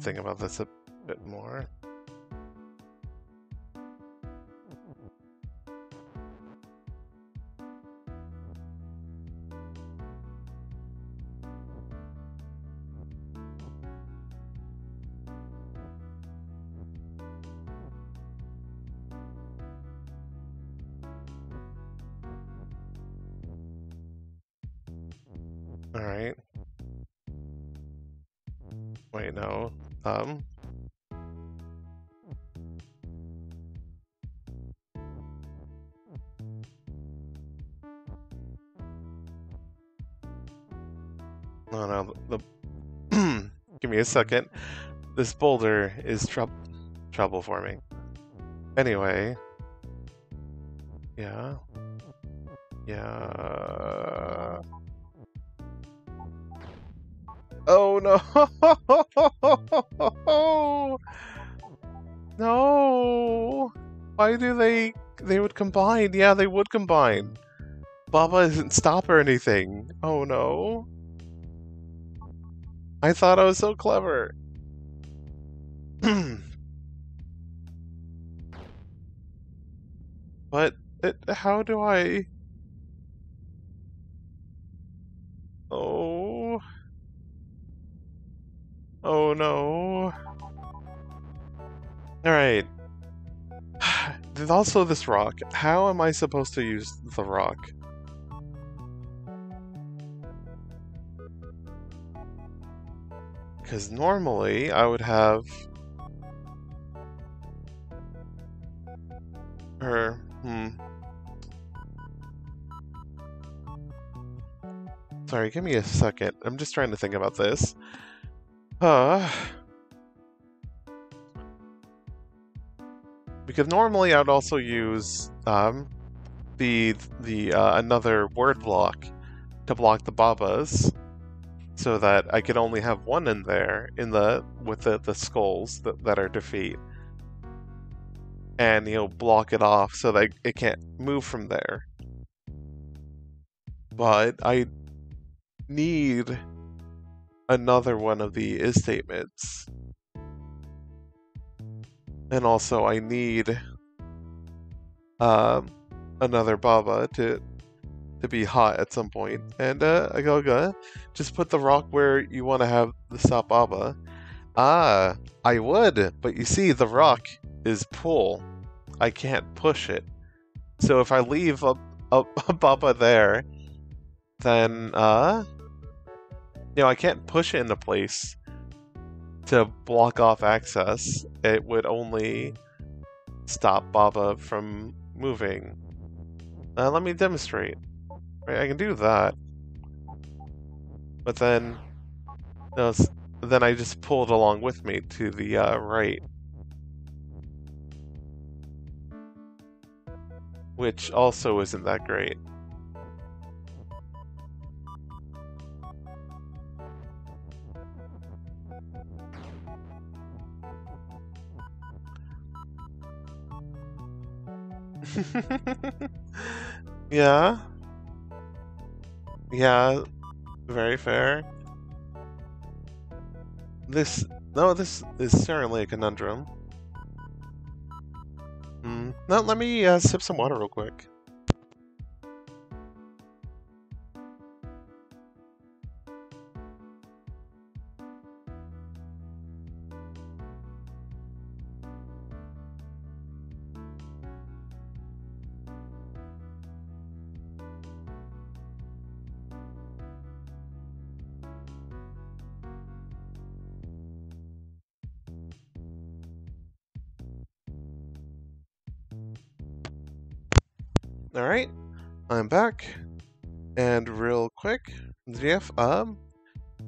Think about this a second. This boulder is trou trouble for me. Anyway. Yeah. Yeah. Oh no! no! Why do they... They would combine. Yeah, they would combine. Baba isn't stop or anything. Oh no. I thought I was so clever. but it, how do I... Oh... Oh no. Alright. There's also this rock. How am I supposed to use the rock? Because normally I would have... her. hmm. Sorry, give me a second. I'm just trying to think about this. Uh, because normally I'd also use um, the the uh, another word block to block the babas, so that I could only have one in there in the with the, the skulls that, that are defeat, and you know block it off so that it can't move from there. But I need another one of the is statements. And also I need um, another Baba to to be hot at some point. And uh, Agoga, just put the rock where you want to have the stop Baba. Ah, I would, but you see, the rock is pull. I can't push it. So if I leave a, a, a Baba there, then, uh, you know, I can't push it into place to block off access. It would only stop Baba from moving. Uh, let me demonstrate. Right, I can do that. But then, no, then I just pull it along with me to the uh, right. Which also isn't that great. yeah. Yeah, very fair. This, no, this is certainly a conundrum. Mm. Now, let me uh, sip some water real quick. I'm back. And real quick, DF, um,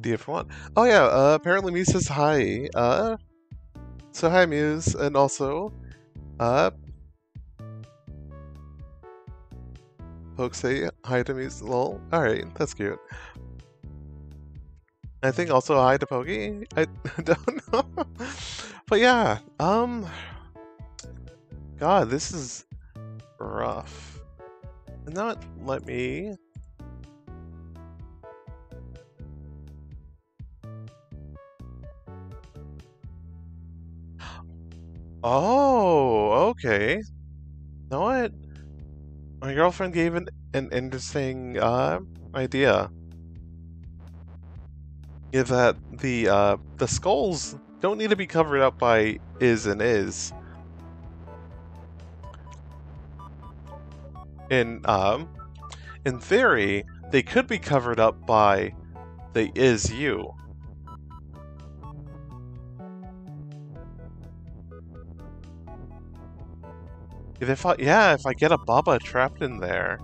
DF what? Oh yeah, uh, apparently Muse says hi. Uh, so hi Muse, and also, uh, folks say hi to Muse, lol. Alright, that's cute. I think also hi to Pokey. I don't know. but yeah, um, God, this is rough not let me... Oh, okay. Know what? My girlfriend gave an, an interesting uh, idea. Is that the uh, the skulls don't need to be covered up by is and is. In um, in theory, they could be covered up by the is you. If I, yeah, if I get a Baba trapped in there,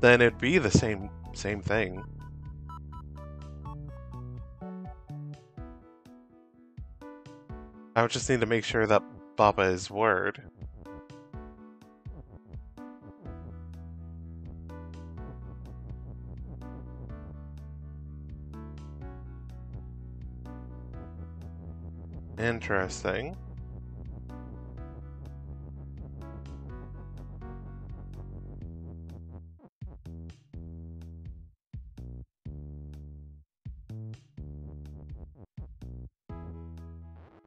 then it'd be the same same thing. I would just need to make sure that Baba is word. Interesting.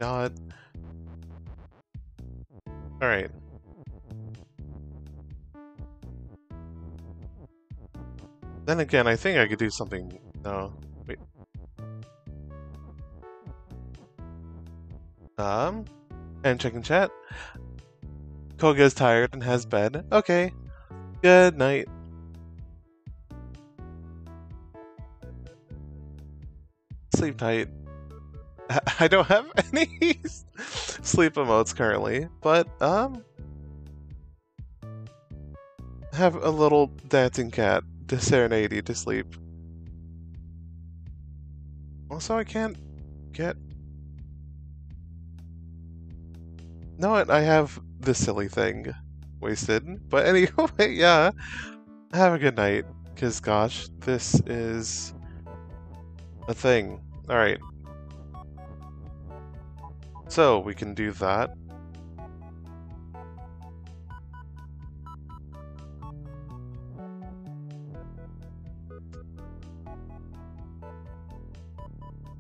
God. Alright. Then again, I think I could do something... No. Um, and checking chat. Koga's tired and has bed. Okay. Good night. Sleep tight. I don't have any sleep emotes currently, but, um, have a little dancing cat to serenade you to sleep. Also, I can't get No, I have the silly thing wasted. But anyway, yeah. Have a good night. Because, gosh, this is a thing. Alright. So, we can do that.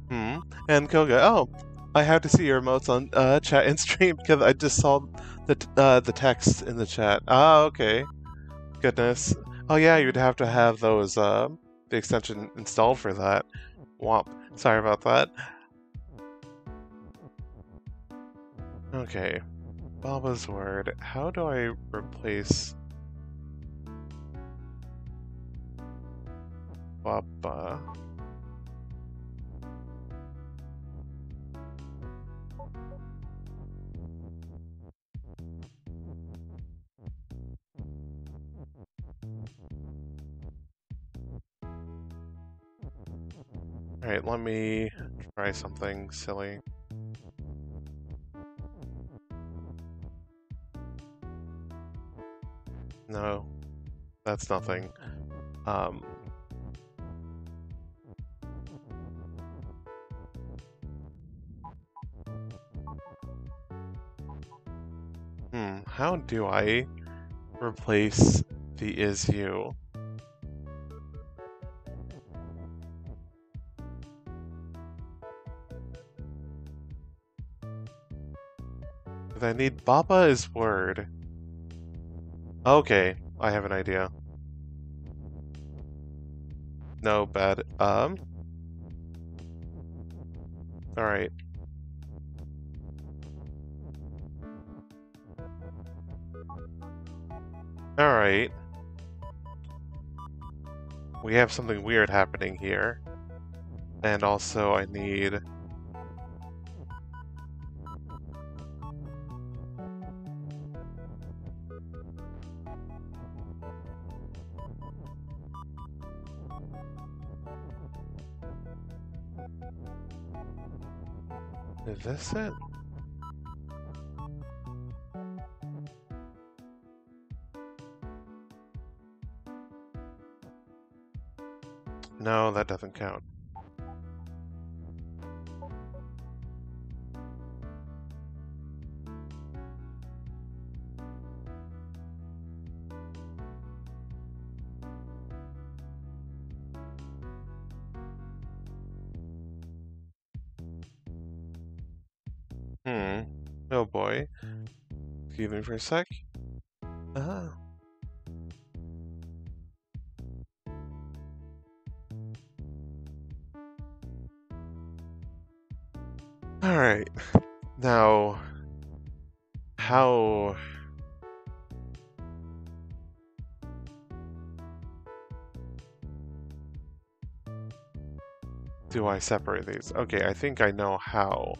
Hmm. And Koga, oh, I have to see your emotes on uh, chat and stream because I just saw The uh, the text in the chat. Ah, okay. Goodness. Oh yeah, you'd have to have those uh, the extension installed for that. Womp. Sorry about that. Okay. Baba's word. How do I replace Baba? Alright, let me try something silly. No, that's nothing. Um, hmm, how do I replace the is you? I need Baba is word. Okay, I have an idea. No, bad. Um. Alright. Alright. We have something weird happening here. And also I need... Is this it? No, that doesn't count. Excuse me for a sec. Ah. Alright. Now, how... Do I separate these? Okay, I think I know how.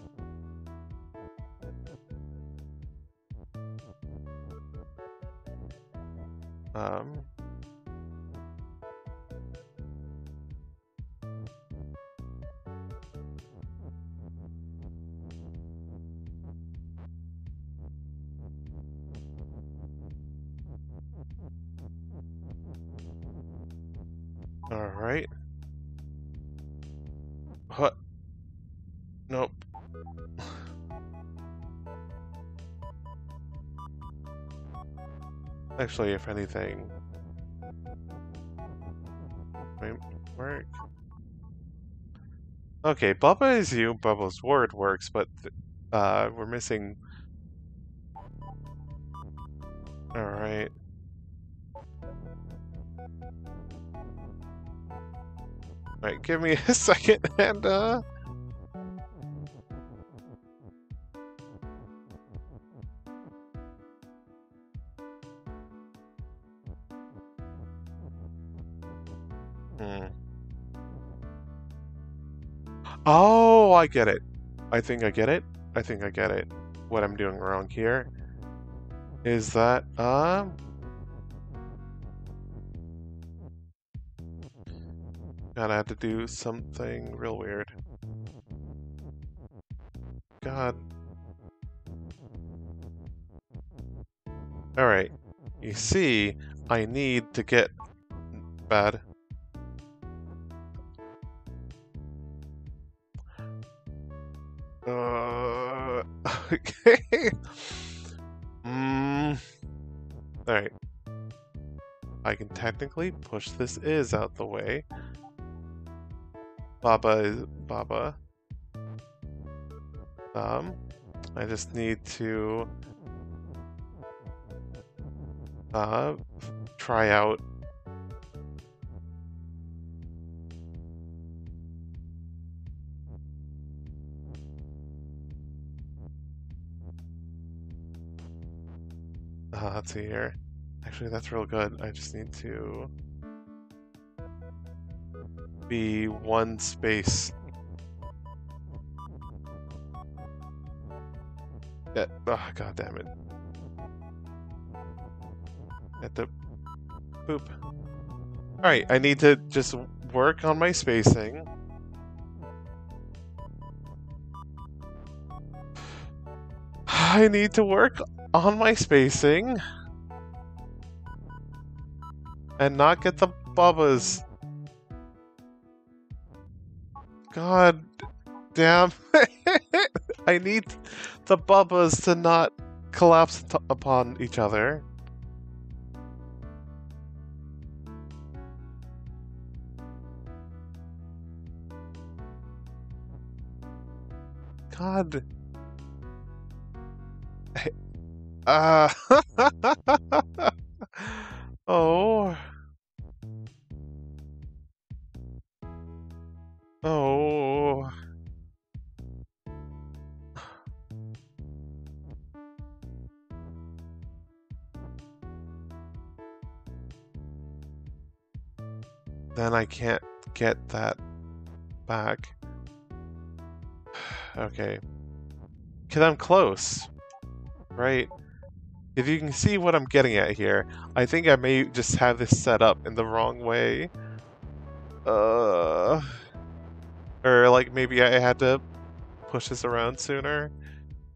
Alright. What? Nope. Actually, if anything... Might work. Okay, Baba is you, Baba's word works, but uh, we're missing... give me a second and uh Hmm. Oh, I get it. I think I get it. I think I get it. What I'm doing wrong here is that um God, I had to do something real weird. God. Alright. You see, I need to get... Bad. Uh, okay. Mm. Alright. I can technically push this is out the way. Baba is Baba. Um, I just need to uh, try out Uh, let's see here. Actually, that's real good. I just need to be one space. Yeah. Oh, God damn it. At the poop. Alright, I need to just work on my spacing. I need to work on my spacing and not get the Babas. God damn I need the Babas to not collapse upon each other. God. Uh, can't get that back. okay. Cause I'm close. Right? If you can see what I'm getting at here, I think I may just have this set up in the wrong way. Uh, or like maybe I had to push this around sooner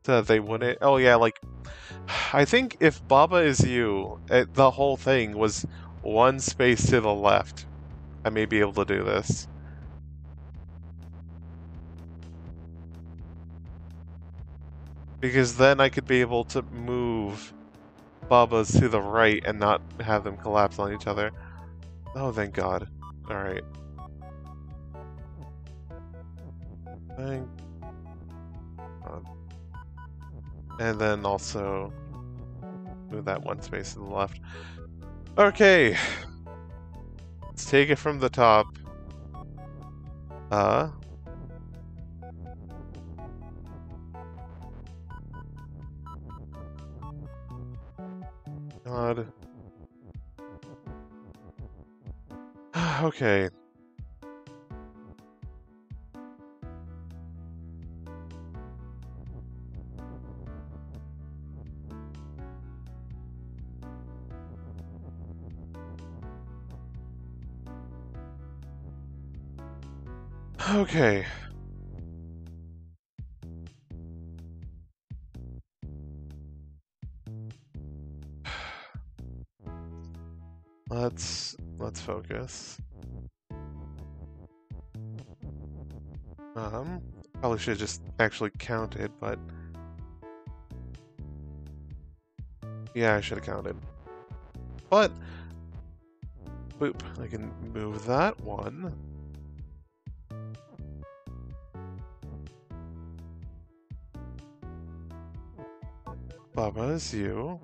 so they wouldn't. Oh yeah, like I think if Baba is you, it, the whole thing was one space to the left. I may be able to do this. Because then I could be able to move Babas to the right and not have them collapse on each other. Oh, thank God. Alright. Thank God. And then also move that one space to the left. Okay. Let's take it from the top. Uh, God. okay. Okay. Let's let's focus. Um, probably should just actually counted, but yeah, I should have counted. But boop, I can move that one. Baba is you.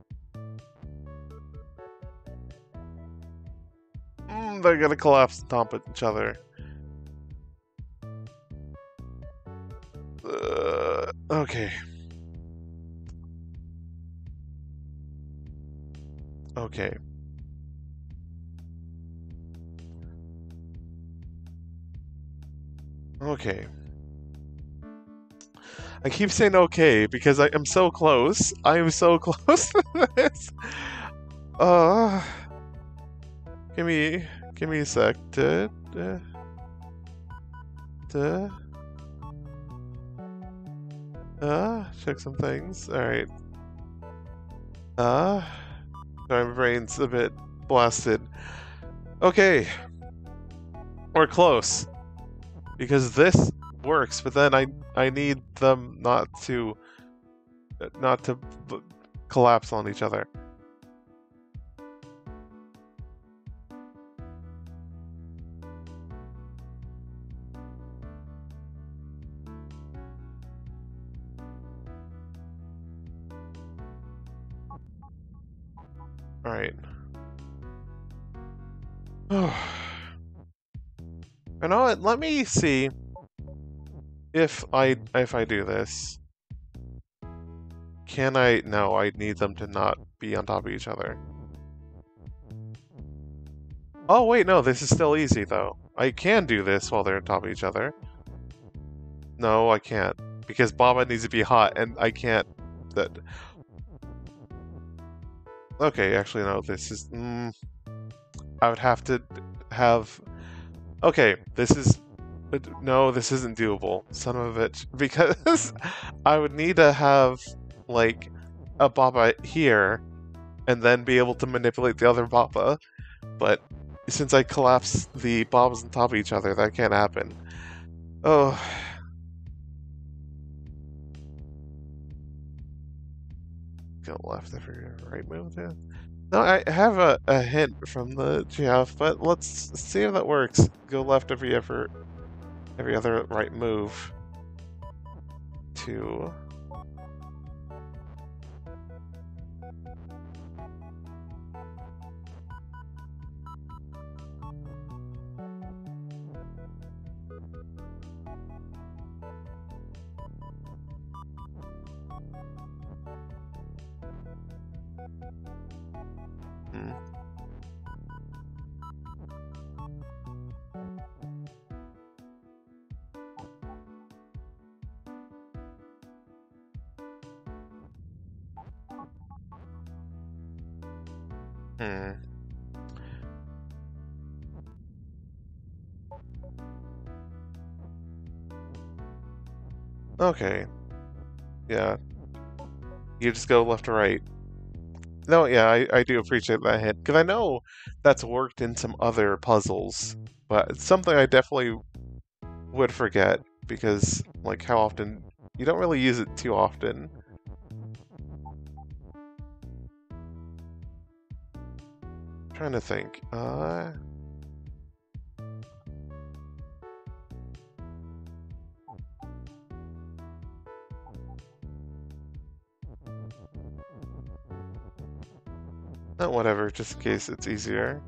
they're gonna collapse top of each other. Uh, okay. Okay. Okay. I keep saying okay because I am so close. I am so close to this. Uh, give me Give me a sec. Duh, duh, duh. Uh, check some things. Alright. Uh, my brain's a bit blasted. Okay. We're close. Because this works, but then I I need them not to not to collapse on each other. Alright. you know what? Let me see if I if I do this. Can I? No, I need them to not be on top of each other. Oh, wait, no, this is still easy, though. I can do this while they're on top of each other. No, I can't. Because Baba needs to be hot, and I can't... That. Okay, actually, no, this is... Mm, I would have to have... Okay, this is... No, this isn't doable, son of a bitch. Because I would need to have, like, a Baba here, and then be able to manipulate the other Baba. But since I collapse the bombs on top of each other, that can't happen. Oh. Go left if you're right move there. No, I have a, a hint from the GF, but let's see if that works. Go left every ever every other right move. Two. Hmm. Hmm. Okay. Yeah. You just go left to right. No, yeah, I, I do appreciate that hint. Because I know that's worked in some other puzzles, but it's something I definitely would forget. Because, like, how often... You don't really use it too often. Trying to think. Uh... Oh, whatever, just in case it's easier.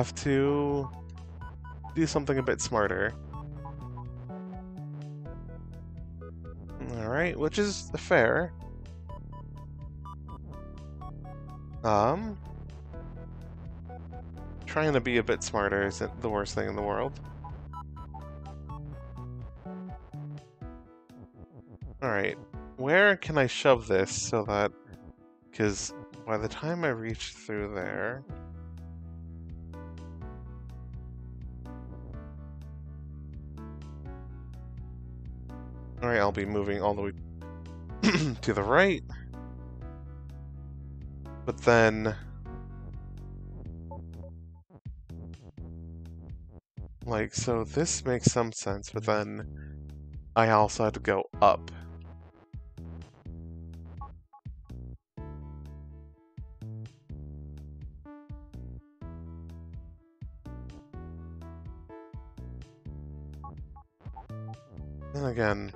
Have to do something a bit smarter. Alright, which is fair. Um, trying to be a bit smarter isn't the worst thing in the world. Alright, where can I shove this so that... Because by the time I reach through there... I'll be moving all the way to the right. But then... Like, so this makes some sense, but then I also had to go up. Then again,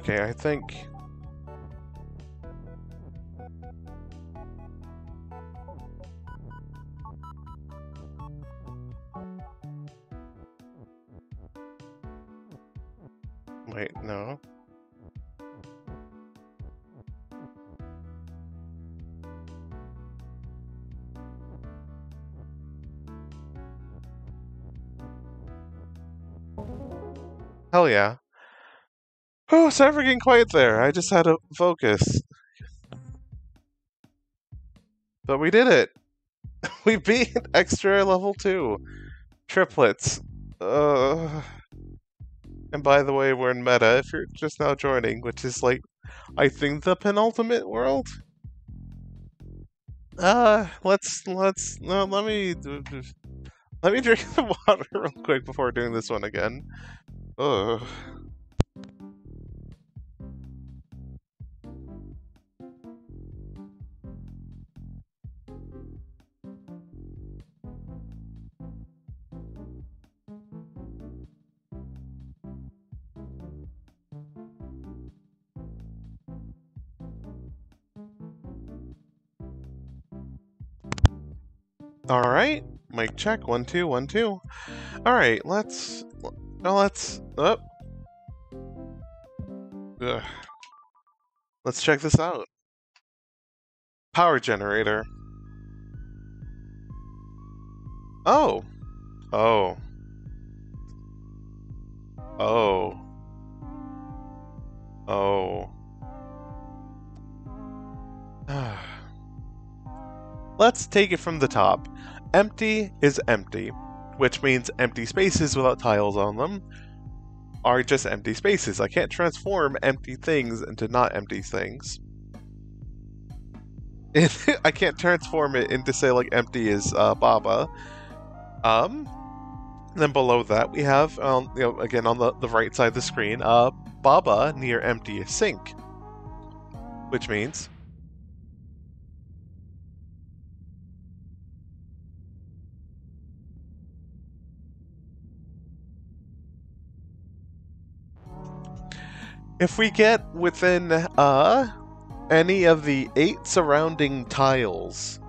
Okay, I think... Wait, no. Hell yeah. Oh, sorry for getting quiet there. I just had to focus. But we did it. we beat extra level 2. Triplets. Uh, and by the way, we're in meta if you're just now joining, which is like, I think the penultimate world. Uh, let's, let's, no, let me, let me drink the water real quick before doing this one again. Ugh. All right, mic check. One, two, one, two. All right, let's. Well, let's. Oh. Ugh. Let's check this out. Power generator. Oh. Oh. Oh. Oh. Let's take it from the top. Empty is empty, which means empty spaces without tiles on them are just empty spaces. I can't transform empty things into not empty things. I can't transform it into say like empty is uh, Baba. Um, then below that we have, um, you know, again on the, the right side of the screen, uh, Baba near empty sink, which means If we get within uh any of the eight surrounding tiles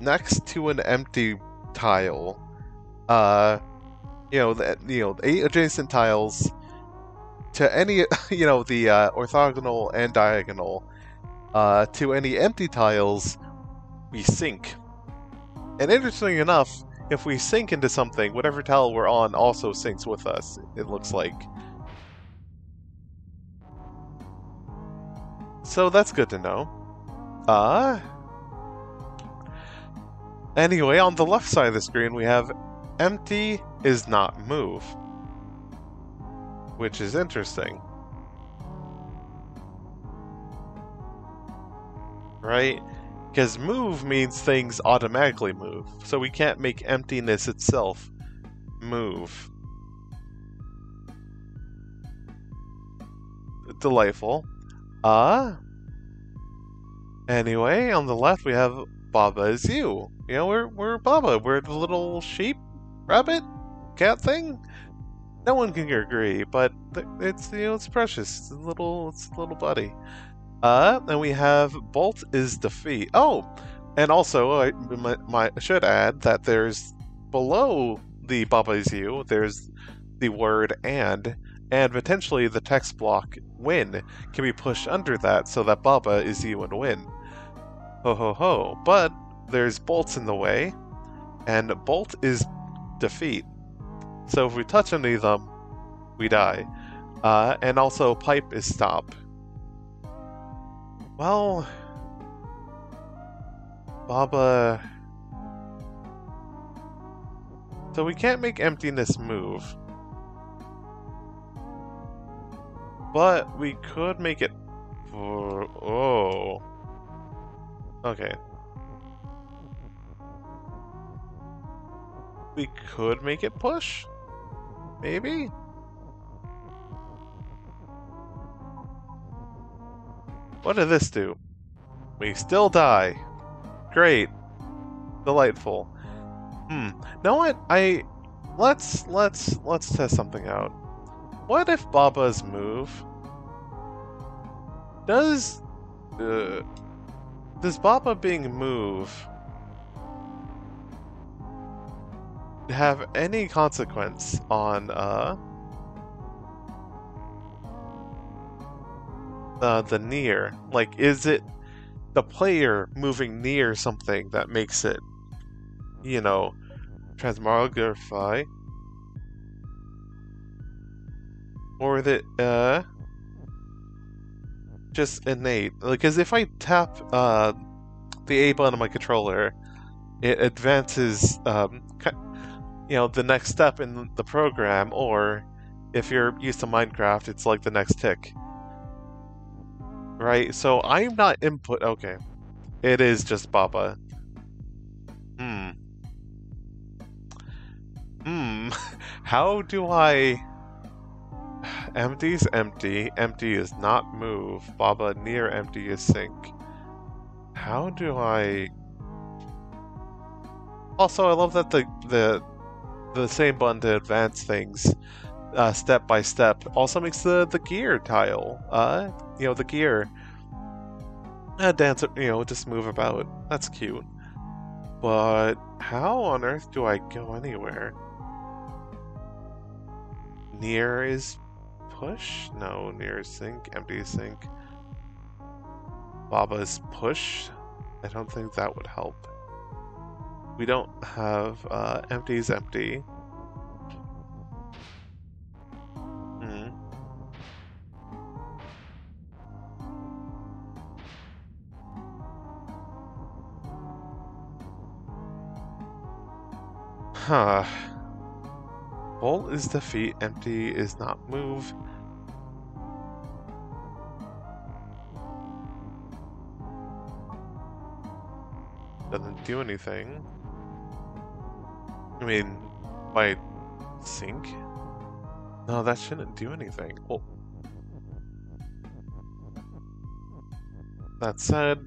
next to an empty tile, uh you know, the you know, eight adjacent tiles to any you know, the uh, orthogonal and diagonal uh to any empty tiles, we sink. And interestingly enough, if we sink into something, whatever tile we're on also sinks with us, it looks like. So that's good to know. Uh... Anyway, on the left side of the screen we have empty is not move. Which is interesting. Right? Because move means things automatically move, so we can't make emptiness itself move. Delightful. Uh? Anyway, on the left we have Baba is you. You know, we're, we're Baba. We're the little sheep, rabbit, cat thing. No one can agree, but it's, you know, it's precious. It's a little, it's a little buddy. Uh, and we have Bolt is defeat. Oh, and also, I my, my, should add that there's below the Baba is you, there's the word and, and potentially the text block win can be pushed under that so that Baba is you and win. Ho ho ho. But there's bolts in the way, and bolt is defeat. So if we touch any of them, we die. Uh, and also pipe is stop. Well, Baba. So we can't make emptiness move. But we could make it. Oh. Okay. We could make it push? Maybe? What did this do? We still die. Great. Delightful. Hmm. Know what? I... Let's, let's, let's test something out. What if Baba's move Does uh, does Baba being move have any consequence on uh uh, the near? Like, is it the player moving near something that makes it, you know, transmogrify? Or the uh, just innate? Because if I tap, uh, the A button on my controller, it advances, um, you know, the next step in the program, or if you're used to Minecraft, it's like the next tick. Right, so I'm not input. Okay. It is just Baba. Hmm. Hmm. How do I. Empty is empty. Empty is not move. Baba near empty is sink. How do I. Also, I love that the the the same button to advance things uh, step by step also makes the the gear tile. Uh, you know, the gear. Uh, dance, you know, just move about. That's cute. But how on earth do I go anywhere? Near is push? No, near sink. Empty sink. Baba's push? I don't think that would help. We don't have uh, empty is empty. Huh. Full is defeat, empty is not move. Doesn't do anything. I mean, by sink? No, that shouldn't do anything. That said,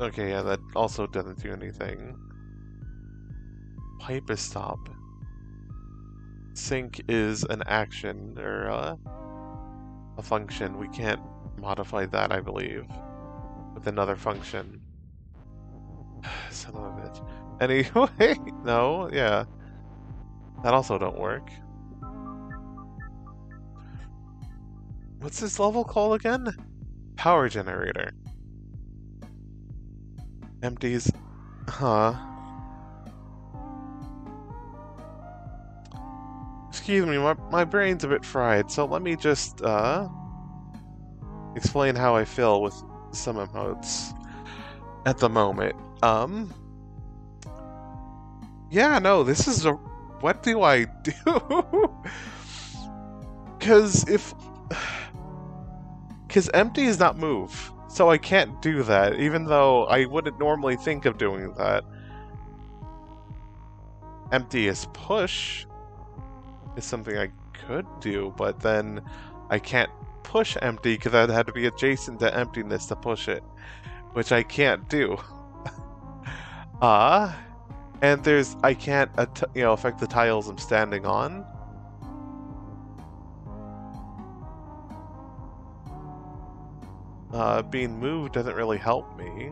okay, yeah, that also doesn't do anything pipe is stop. Sink is an action or uh, a function. We can't modify that, I believe, with another function. Son of a bitch. Anyway, no, yeah. That also don't work. What's this level called again? Power generator. Empties. Huh. Excuse me, my, my brain's a bit fried, so let me just, uh, explain how I feel with some emotes at the moment. Um, yeah, no, this is a, what do I do? Because if, because empty is not move, so I can't do that, even though I wouldn't normally think of doing that. Empty is push, is something I could do, but then I can't push empty because I'd have to be adjacent to emptiness to push it, which I can't do. Ah, uh, and there's I can't you know affect the tiles I'm standing on. Uh, being moved doesn't really help me.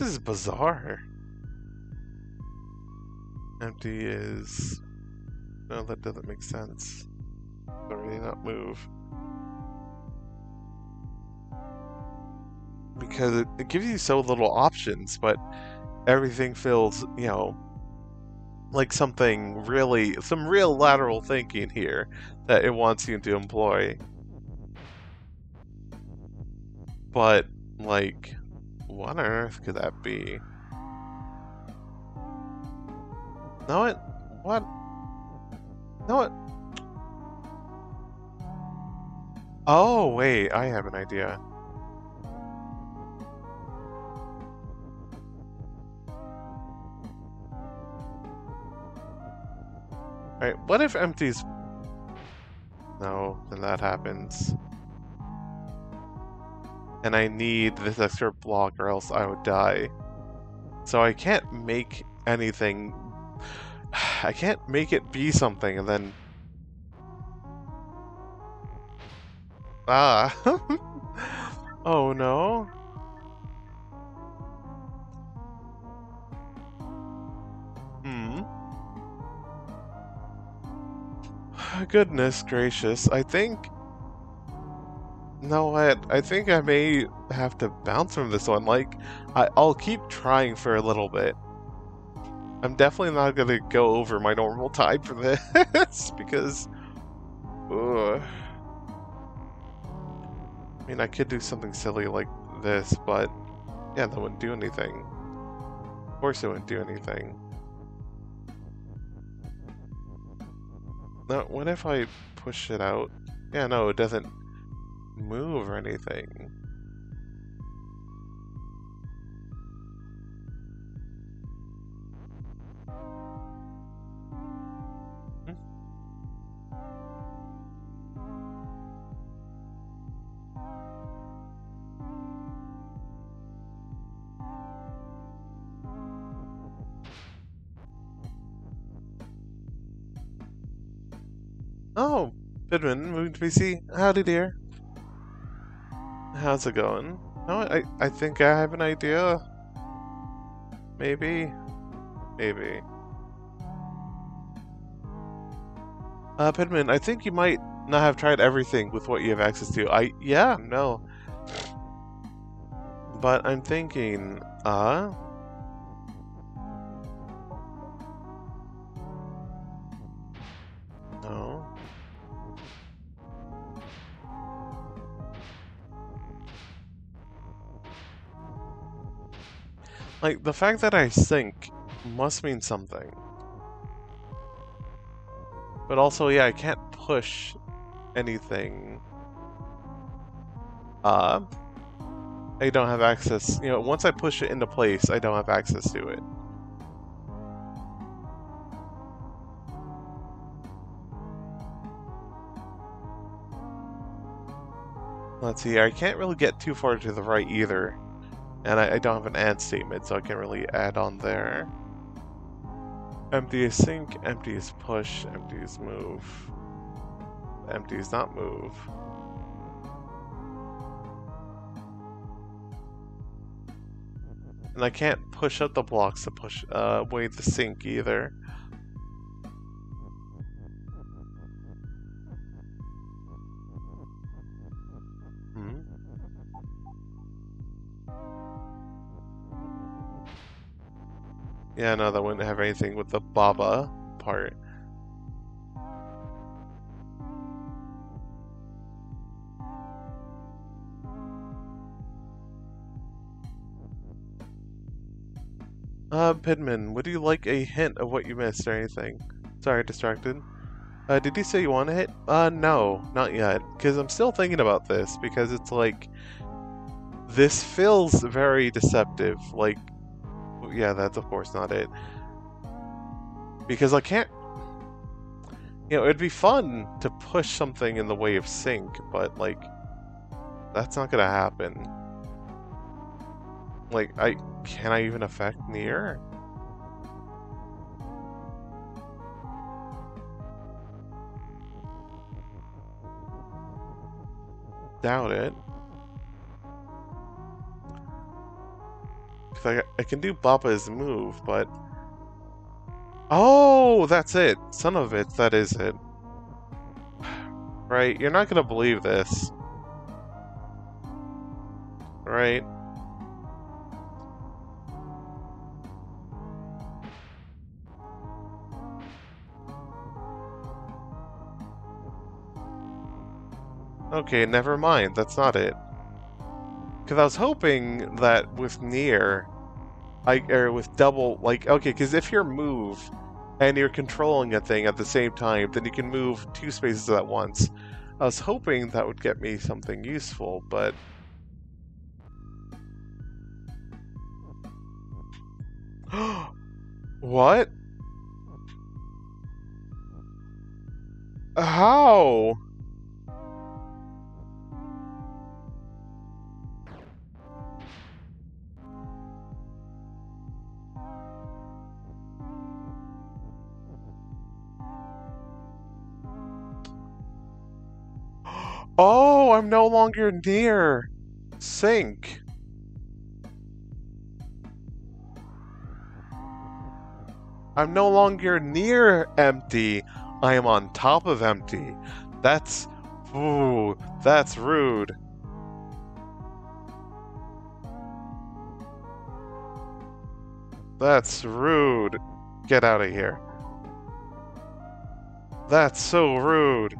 This is bizarre. Empty is... No, that doesn't make sense. Sorry, not move. Because it, it gives you so little options, but everything feels, you know, like something really, some real lateral thinking here that it wants you to employ. But, like, what on earth could that be? No, it. What? No, it. Oh, wait, I have an idea. Alright, what if empties... No, then that happens. And I need this extra block or else I would die. So I can't make anything... I can't make it be something and then... Ah! oh no. Hmm. Goodness gracious, I think... No, what? I think I may have to bounce from this one. Like, I, I'll keep trying for a little bit. I'm definitely not gonna go over my normal time for this, because... Ugh. I mean, I could do something silly like this, but... Yeah, that wouldn't do anything. Of course it wouldn't do anything. Now, what if I push it out? Yeah, no, it doesn't move or anything. Hmm. Oh, Goodman, moving to PC. Howdy, dear. How's it going? No, I, I think I have an idea. Maybe. Maybe. Uh, Pidman, I think you might not have tried everything with what you have access to. I, yeah, no. But I'm thinking, uh... Like, the fact that I sink must mean something. But also, yeah, I can't push anything. Uh, I don't have access. You know, once I push it into place, I don't have access to it. Let's see, I can't really get too far to the right either. And I, I don't have an add statement, so I can't really add on there. Empty is sink, empty is push, empty is move. Empty is not move. And I can't push up the blocks to push uh, away the sink either. Yeah, no, that wouldn't have anything with the Baba part. Uh, Pidman, would you like a hint of what you missed or anything? Sorry, distracted. Uh, did you say you want a hit? Uh, no, not yet. Because I'm still thinking about this, because it's like... This feels very deceptive. Like, yeah, that's of course not it. Because I can't... You know, it'd be fun to push something in the way of sink, but, like, that's not gonna happen. Like, I... Can I even affect near? Doubt it. I, I can do Baba's move, but... Oh, that's it. Son of it, that is it. Right, you're not gonna believe this. Right? Okay, never mind. That's not it. Because I was hoping that with near, I or with double, like okay, because if you're move and you're controlling a thing at the same time, then you can move two spaces at once. I was hoping that would get me something useful, but what? How? Oh, I'm no longer near sink. I'm no longer near empty. I am on top of empty. That's ooh, that's rude. That's rude. Get out of here. That's so rude.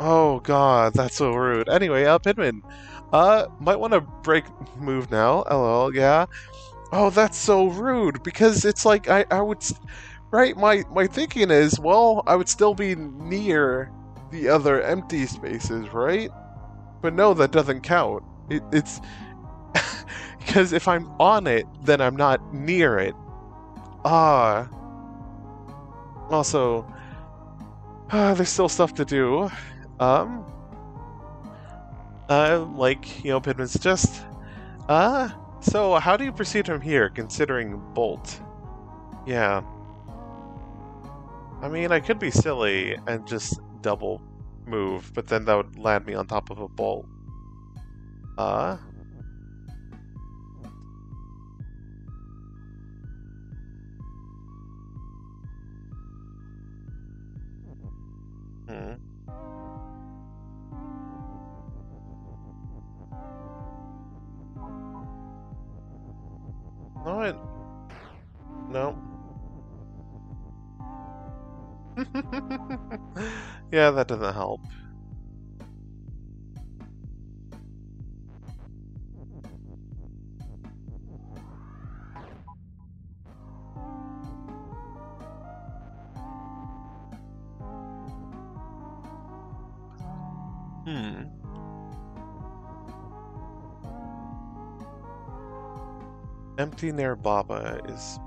Oh god, that's so rude. Anyway, uh, Pidman, uh, might want to break move now. LOL, yeah. Oh, that's so rude because it's like I, I would, right? My my thinking is, well, I would still be near the other empty spaces, right? But no, that doesn't count. It, it's because if I'm on it, then I'm not near it. Ah. Also, uh, there's still stuff to do. Um, uh, like, you know, Pidman's just, uh, so how do you proceed from here, considering Bolt? Yeah. I mean, I could be silly and just double move, but then that would land me on top of a bolt. Uh? Yeah, that doesn't help. Hmm. Empty near Baba is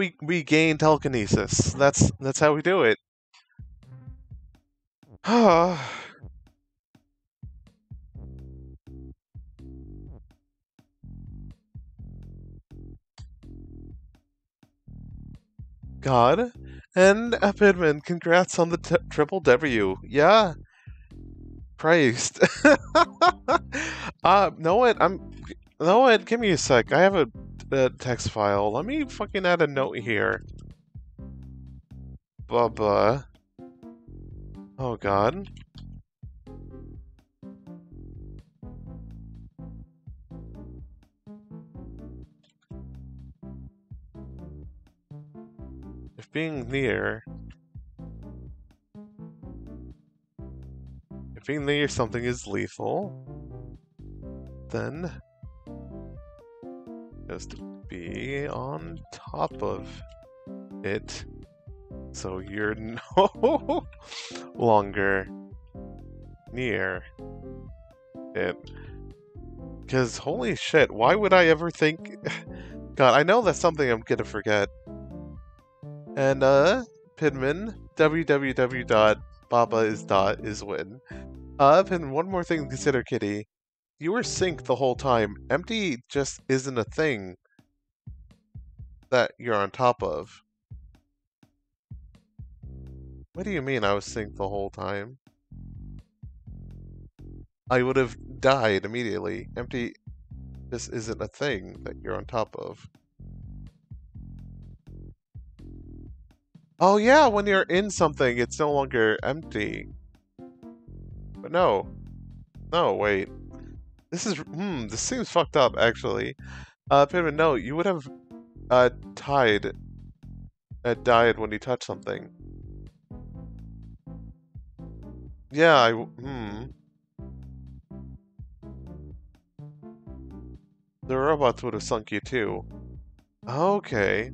we we gain telekinesis. That's that's how we do it. God. And Epidman, congrats on the triple W. Yeah. Christ. uh, what? I'm. Know what? Give me a sec. I have a, a text file. Let me fucking add a note here. Baba. Oh god. If being near... If being near something is lethal, then just be on top of it so you're no longer near it. Because holy shit, why would I ever think... God, I know that's something I'm gonna forget. And, uh, Pidman, www.babaisdot Uh, Pidman, one more thing to consider, Kitty. You were synced the whole time. Empty just isn't a thing that you're on top of. What do you mean I was synced the whole time? I would have died immediately. Empty this isn't a thing that you're on top of. Oh yeah, when you're in something, it's no longer empty. But no. No, wait. This is, hmm, this seems fucked up, actually. Uh, Pidman, no, you would have, uh, tied, uh, died when you touched something. Yeah, I, hmm. The robots would have sunk you too. Okay.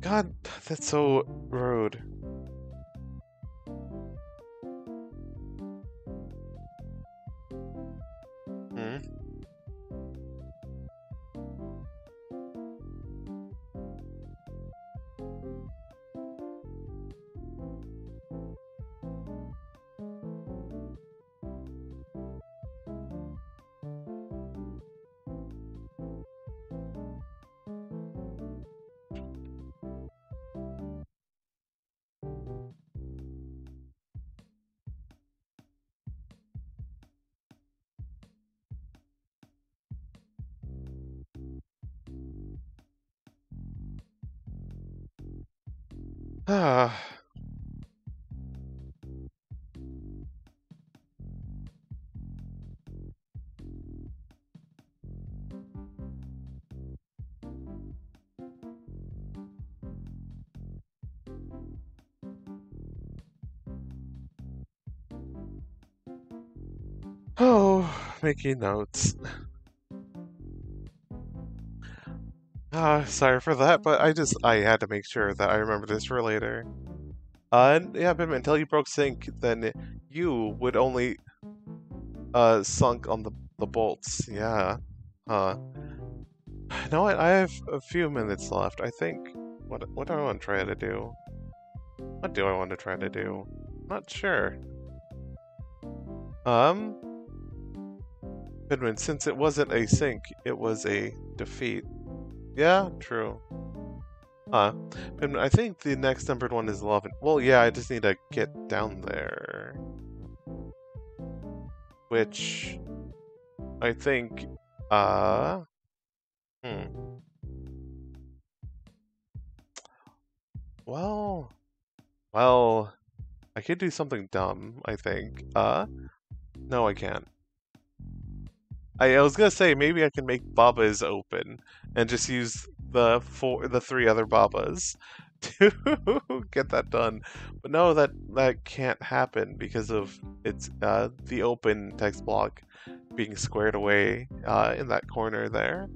God, that's so rude. Ah. Oh, making notes. Ah, sorry for that, but I just I had to make sure that I remember this for later. Uh, yeah, but until you broke sink, then you would only uh sunk on the the bolts. Yeah. Huh. You know what? I have a few minutes left. I think. What what do I want to try to do? What do I want to try to do? Not sure. Um. Edwin, since it wasn't a sink, it was a defeat. Yeah, true. Huh. And I think the next numbered one is 11. Well, yeah, I just need to get down there. Which... I think... Uh... Hmm. Well... Well... I could do something dumb, I think. Uh... No, I can't. I, I was gonna say maybe I can make Babas open and just use the four, the three other Babas to get that done. But no, that that can't happen because of it's uh, the open text block being squared away uh, in that corner there.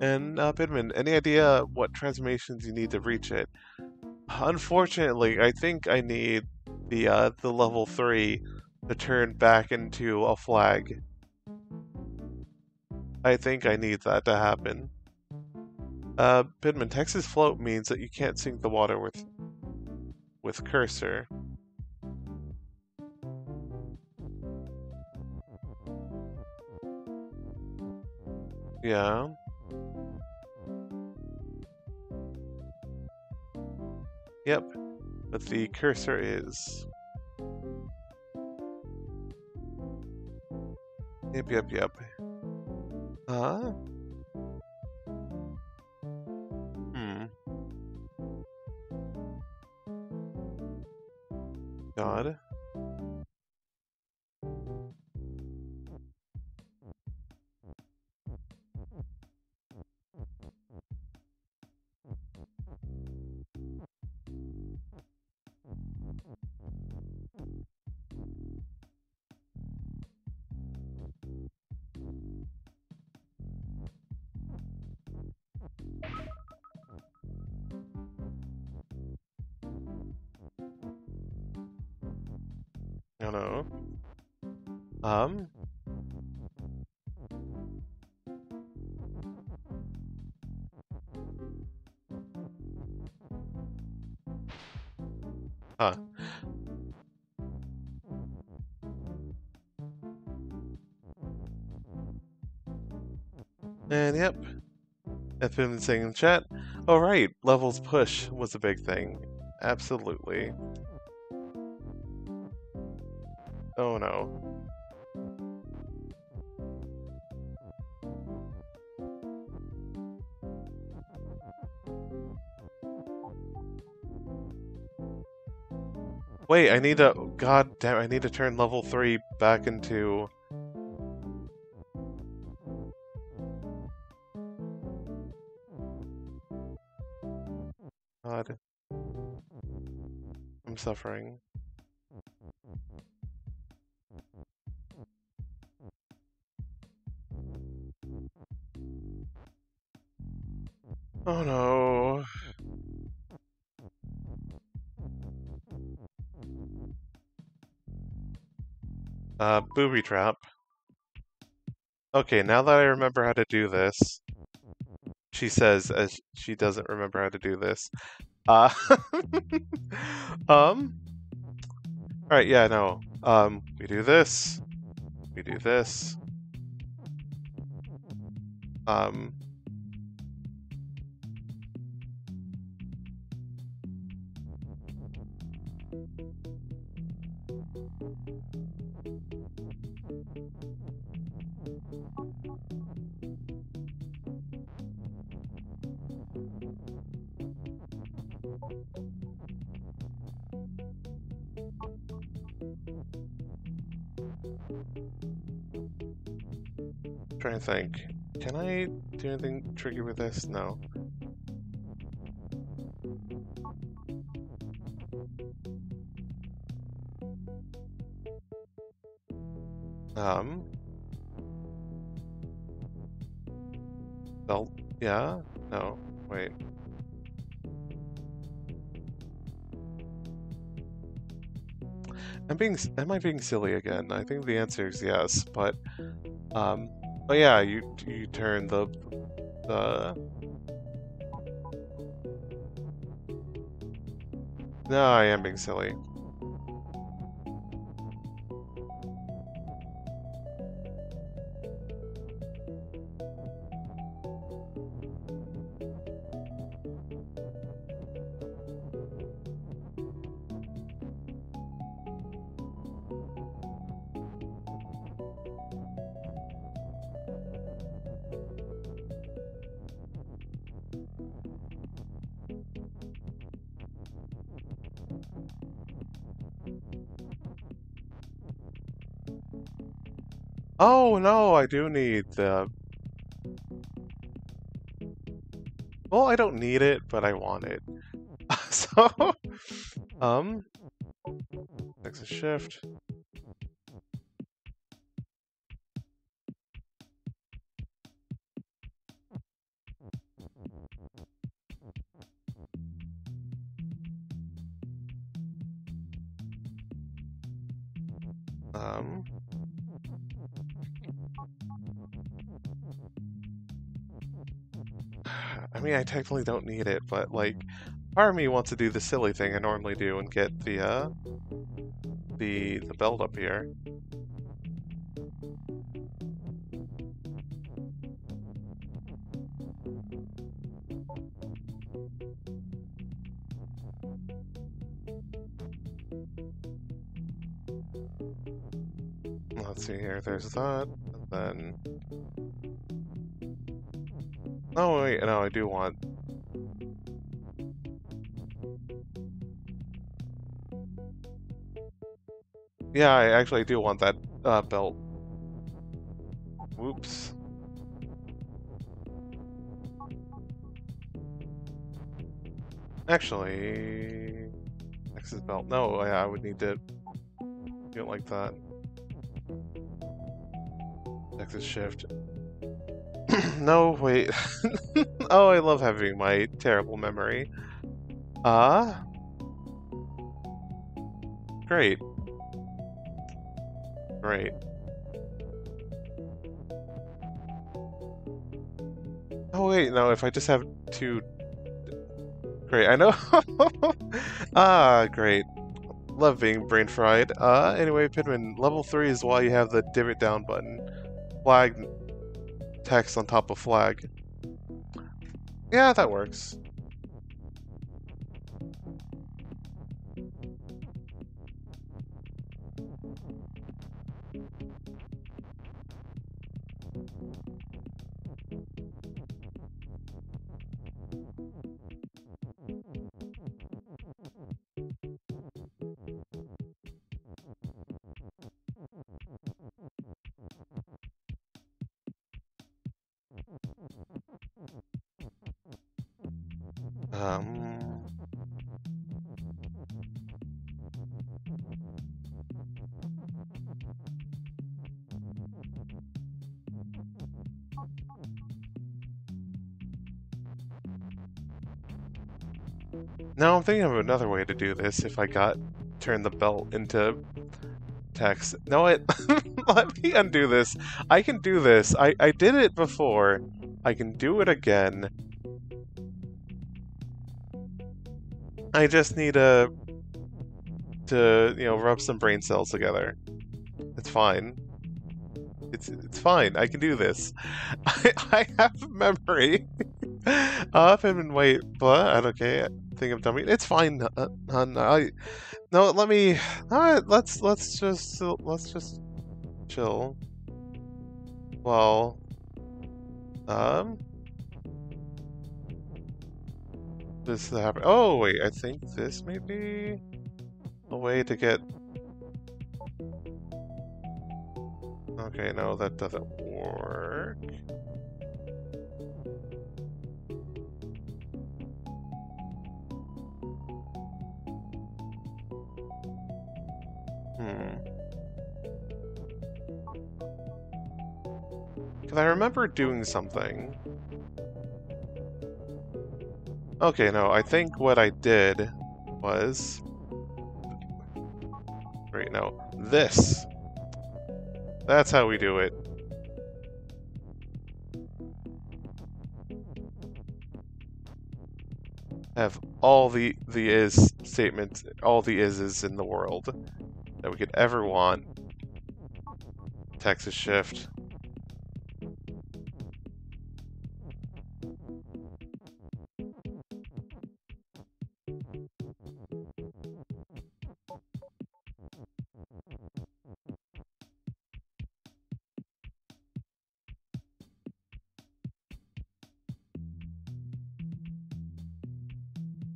And uh, Pidman, any idea what transformations you need to reach it? Unfortunately, I think I need the uh, the level three to turn back into a flag. I think I need that to happen. Uh, Pidman, Texas float means that you can't sink the water with with cursor. Yeah. Yep, but the cursor is. Yep, yep, yep. Huh? Hmm. God. I've been saying in chat. All right, levels push was a big thing. Absolutely. Oh no. Wait, I need to... God damn, I need to turn level 3 back into... suffering. Oh no. Uh, booby trap. Okay, now that I remember how to do this, she says as she doesn't remember how to do this. Uh, um, alright, yeah, no. Um, we do this. We do this. Um, think. Can I do anything tricky with this? No. Um. Well, yeah? No. Wait. I'm being, am I being silly again? I think the answer is yes, but, um, oh yeah, you, you turn the, the, no, I am being silly. Oh no, I do need the... Well, I don't need it, but I want it. so, um, exit shift. Technically don't need it, but like, part of me wants to do the silly thing I normally do and get the uh, the the belt up here. Let's see here, there's that, and then... Oh wait, no, I do want... Yeah, I actually do want that uh, belt. Whoops. Actually... Nexus belt. No, yeah, I would need to it like that. Nexus shift. no, wait. oh, I love having my terrible memory. Ah. Uh, great. Great. Oh wait, no, if I just have two... Great, I know! ah, great. Love being brain fried. Uh, anyway, Pidman, level 3 is why you have the divot down button. Flag text on top of flag. Yeah, that works. Thinking of another way to do this if I got turn the belt into text. No, it, Let me undo this. I can do this. I, I did it before. I can do it again. I just need a, to you know, rub some brain cells together. It's fine. It's it's fine. I can do this. I, I have memory. Up and wait, but okay. I think I'm dummy. It's fine. Uh, I, no, let me. Uh, let's let's just let's just chill. Well, um, this is happen. Oh wait, I think this may be a way to get. Okay, no, that doesn't work. Hmm. Because I remember doing something. Okay, no, I think what I did was... Right, no. This! That's how we do it. Have all the the is statements, all the ises in the world that we could ever want. text is shift.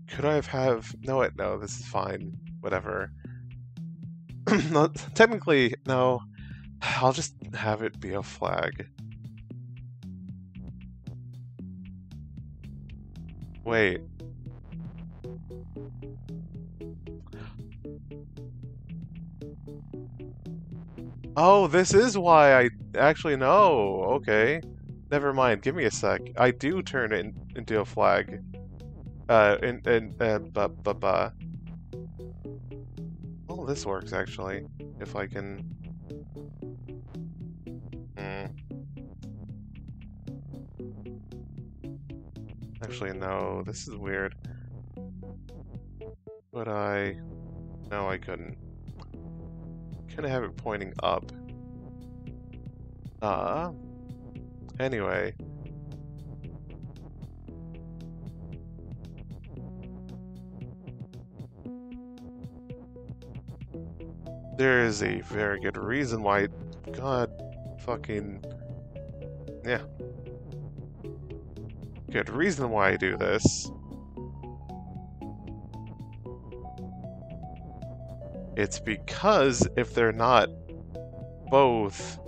Could I have have no it no this is fine whatever technically, no. I'll just have it be a flag. Wait. Oh, this is why I actually know. Okay. Never mind. Give me a sec. I do turn it in, into a flag. Uh, in, in, uh, bu, bu, this works, actually. If I can... Hmm. Actually, no. This is weird. But I... No, I couldn't. Can I have it pointing up? Uh... Anyway. There is a very good reason why God fucking yeah. Good reason why I do this. It's because if they're not both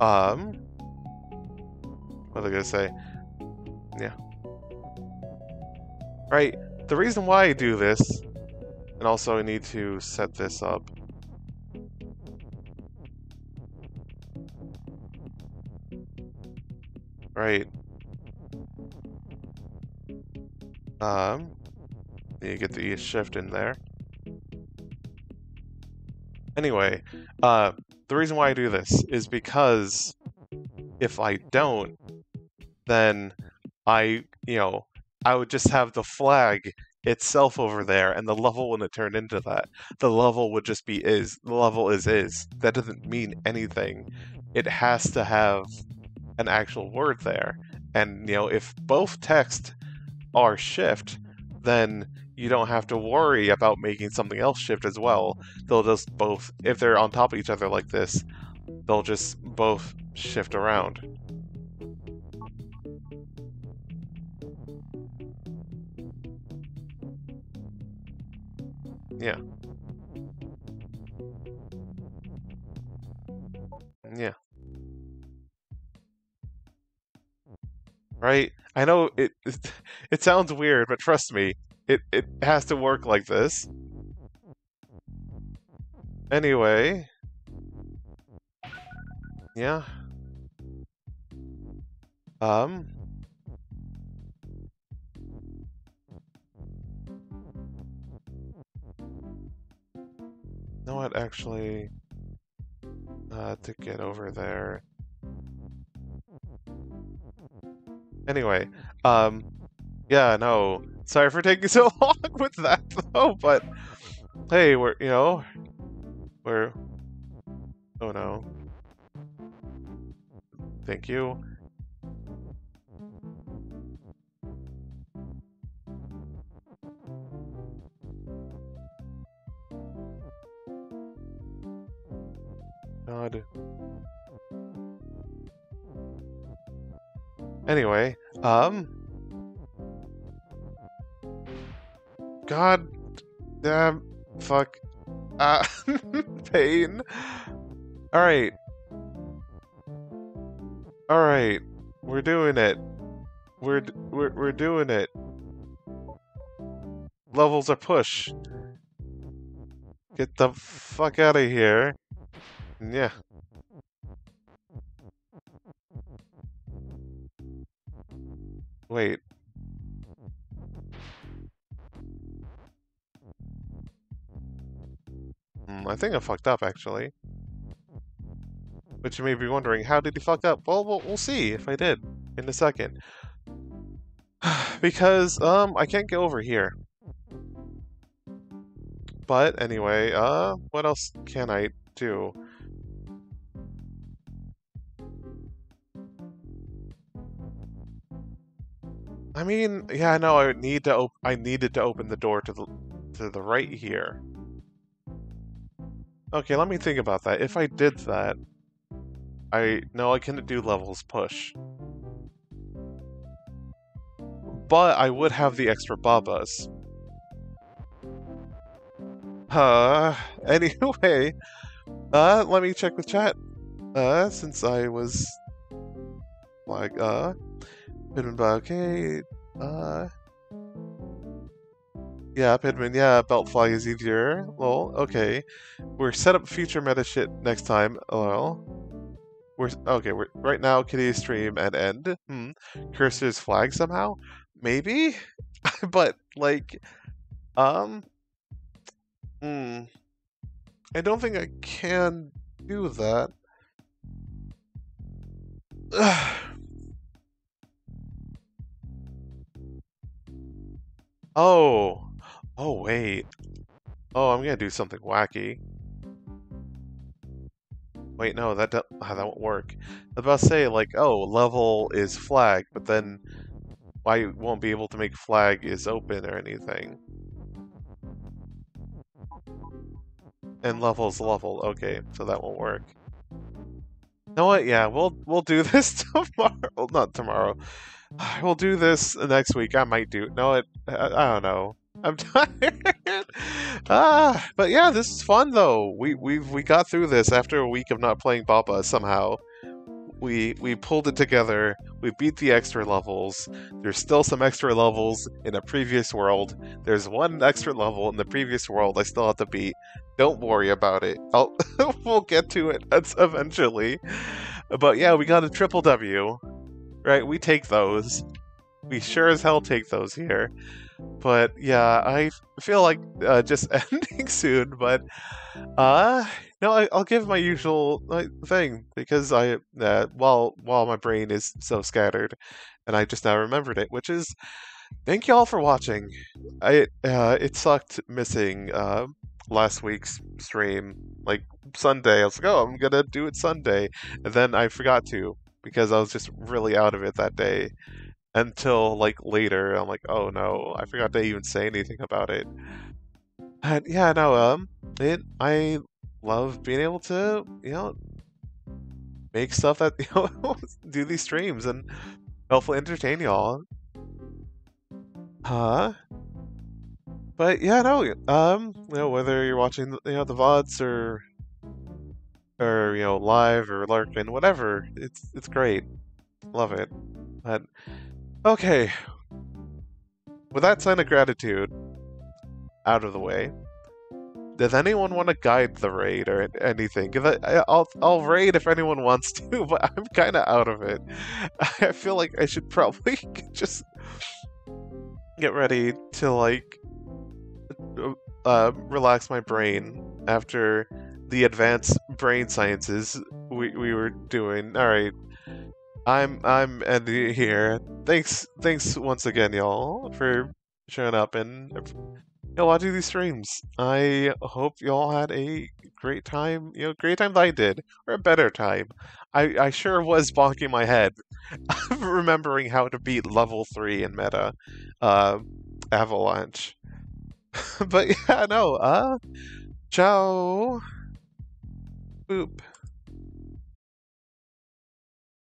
um what was I gonna say? Yeah. Right, the reason why I do this, and also I need to set this up. Right. Um, you get the shift in there. Anyway, uh, the reason why I do this is because if I don't, then I, you know, I would just have the flag itself over there and the level wouldn't turn into that. The level would just be is. The level is is. That doesn't mean anything. It has to have an actual word there. And you know, if both text are shift, then you don't have to worry about making something else shift as well. They'll just both if they're on top of each other like this, they'll just both shift around. Yeah. Yeah. right? I know it, it it sounds weird, but trust me, it it has to work like this. Anyway, yeah. Um. Know what, actually, uh, to get over there. Anyway, um, yeah, no, sorry for taking so long with that, though, but hey, we're, you know, we're, oh no. Thank you. Anyway, um... God damn, fuck. Ah, pain. Alright. Alright, we're doing it. We're, we're, we're doing it. Levels are push. Get the fuck out of here. Yeah. Wait. Hmm, I think I fucked up, actually. But you may be wondering, how did he fuck up? Well, we'll, we'll see if I did in a second. because, um, I can't get over here. But, anyway, uh, what else can I do? I mean, yeah, no, I need to op I needed to open the door to the to the right here. Okay, let me think about that. If I did that, I no, I couldn't do levels push. But I would have the extra babas. Uh, anyway, uh, let me check with chat. Uh, since I was like, uh, Pidman okay. Uh. Yeah, Pidman, yeah, belt fly is easier. Well, okay. We're set up future meta shit next time. Well. We're okay, we're right now Kitty stream and end. Hmm. Cursor's flag somehow? Maybe? but like um Hmm. I don't think I can do that. Oh. Oh, wait. Oh, I'm gonna do something wacky. Wait, no, that ah, that won't work. I was about to say, like, oh, level is flag, but then I won't be able to make flag is open or anything. And level's level. Okay, so that won't work. You know what? Yeah, we'll we'll do this tomorrow. Well, not tomorrow. We'll do this next week. I might do. No, it. I, I don't know. I'm tired. ah, but yeah, this is fun though. We we we got through this after a week of not playing Baba. Somehow, we we pulled it together. We beat the extra levels. There's still some extra levels in a previous world. There's one extra level in the previous world I still have to beat. Don't worry about it. I'll we'll get to it eventually. But yeah, we got a triple W right? We take those. We sure as hell take those here. But yeah, I feel like uh, just ending soon. But uh, no, I, will give my usual thing because I uh, while while my brain is so scattered, and I just now remembered it, which is thank you all for watching. I uh, it sucked missing uh, last week's stream, like Sunday. I was like, oh, I'm gonna do it Sunday, and then I forgot to because I was just really out of it that day until like later. I'm like, oh no, I forgot to even say anything about it. And yeah, no, um, it I love being able to you know make stuff that you know do these streams and hopefully entertain y'all. Huh? But yeah, no, um, you know, whether you're watching you know the vods or or you know live or Larkin, whatever. It's it's great. Love it. But okay. With that sign of gratitude out of the way, does anyone want to guide the raid or anything? Because I'll I'll raid if anyone wants to, but I'm kind of out of it. I feel like I should probably just get ready to like uh, relax my brain after the advanced brain sciences we, we were doing. All right, I'm I'm ending here. Thanks thanks once again, y'all, for showing up and you know, watching these streams. I hope y'all had a great time. You know, great time that I did, or a better time. I, I sure was bonking my head, remembering how to beat level three in meta, uh, Avalanche. but yeah, no. Uh, ciao. Boop.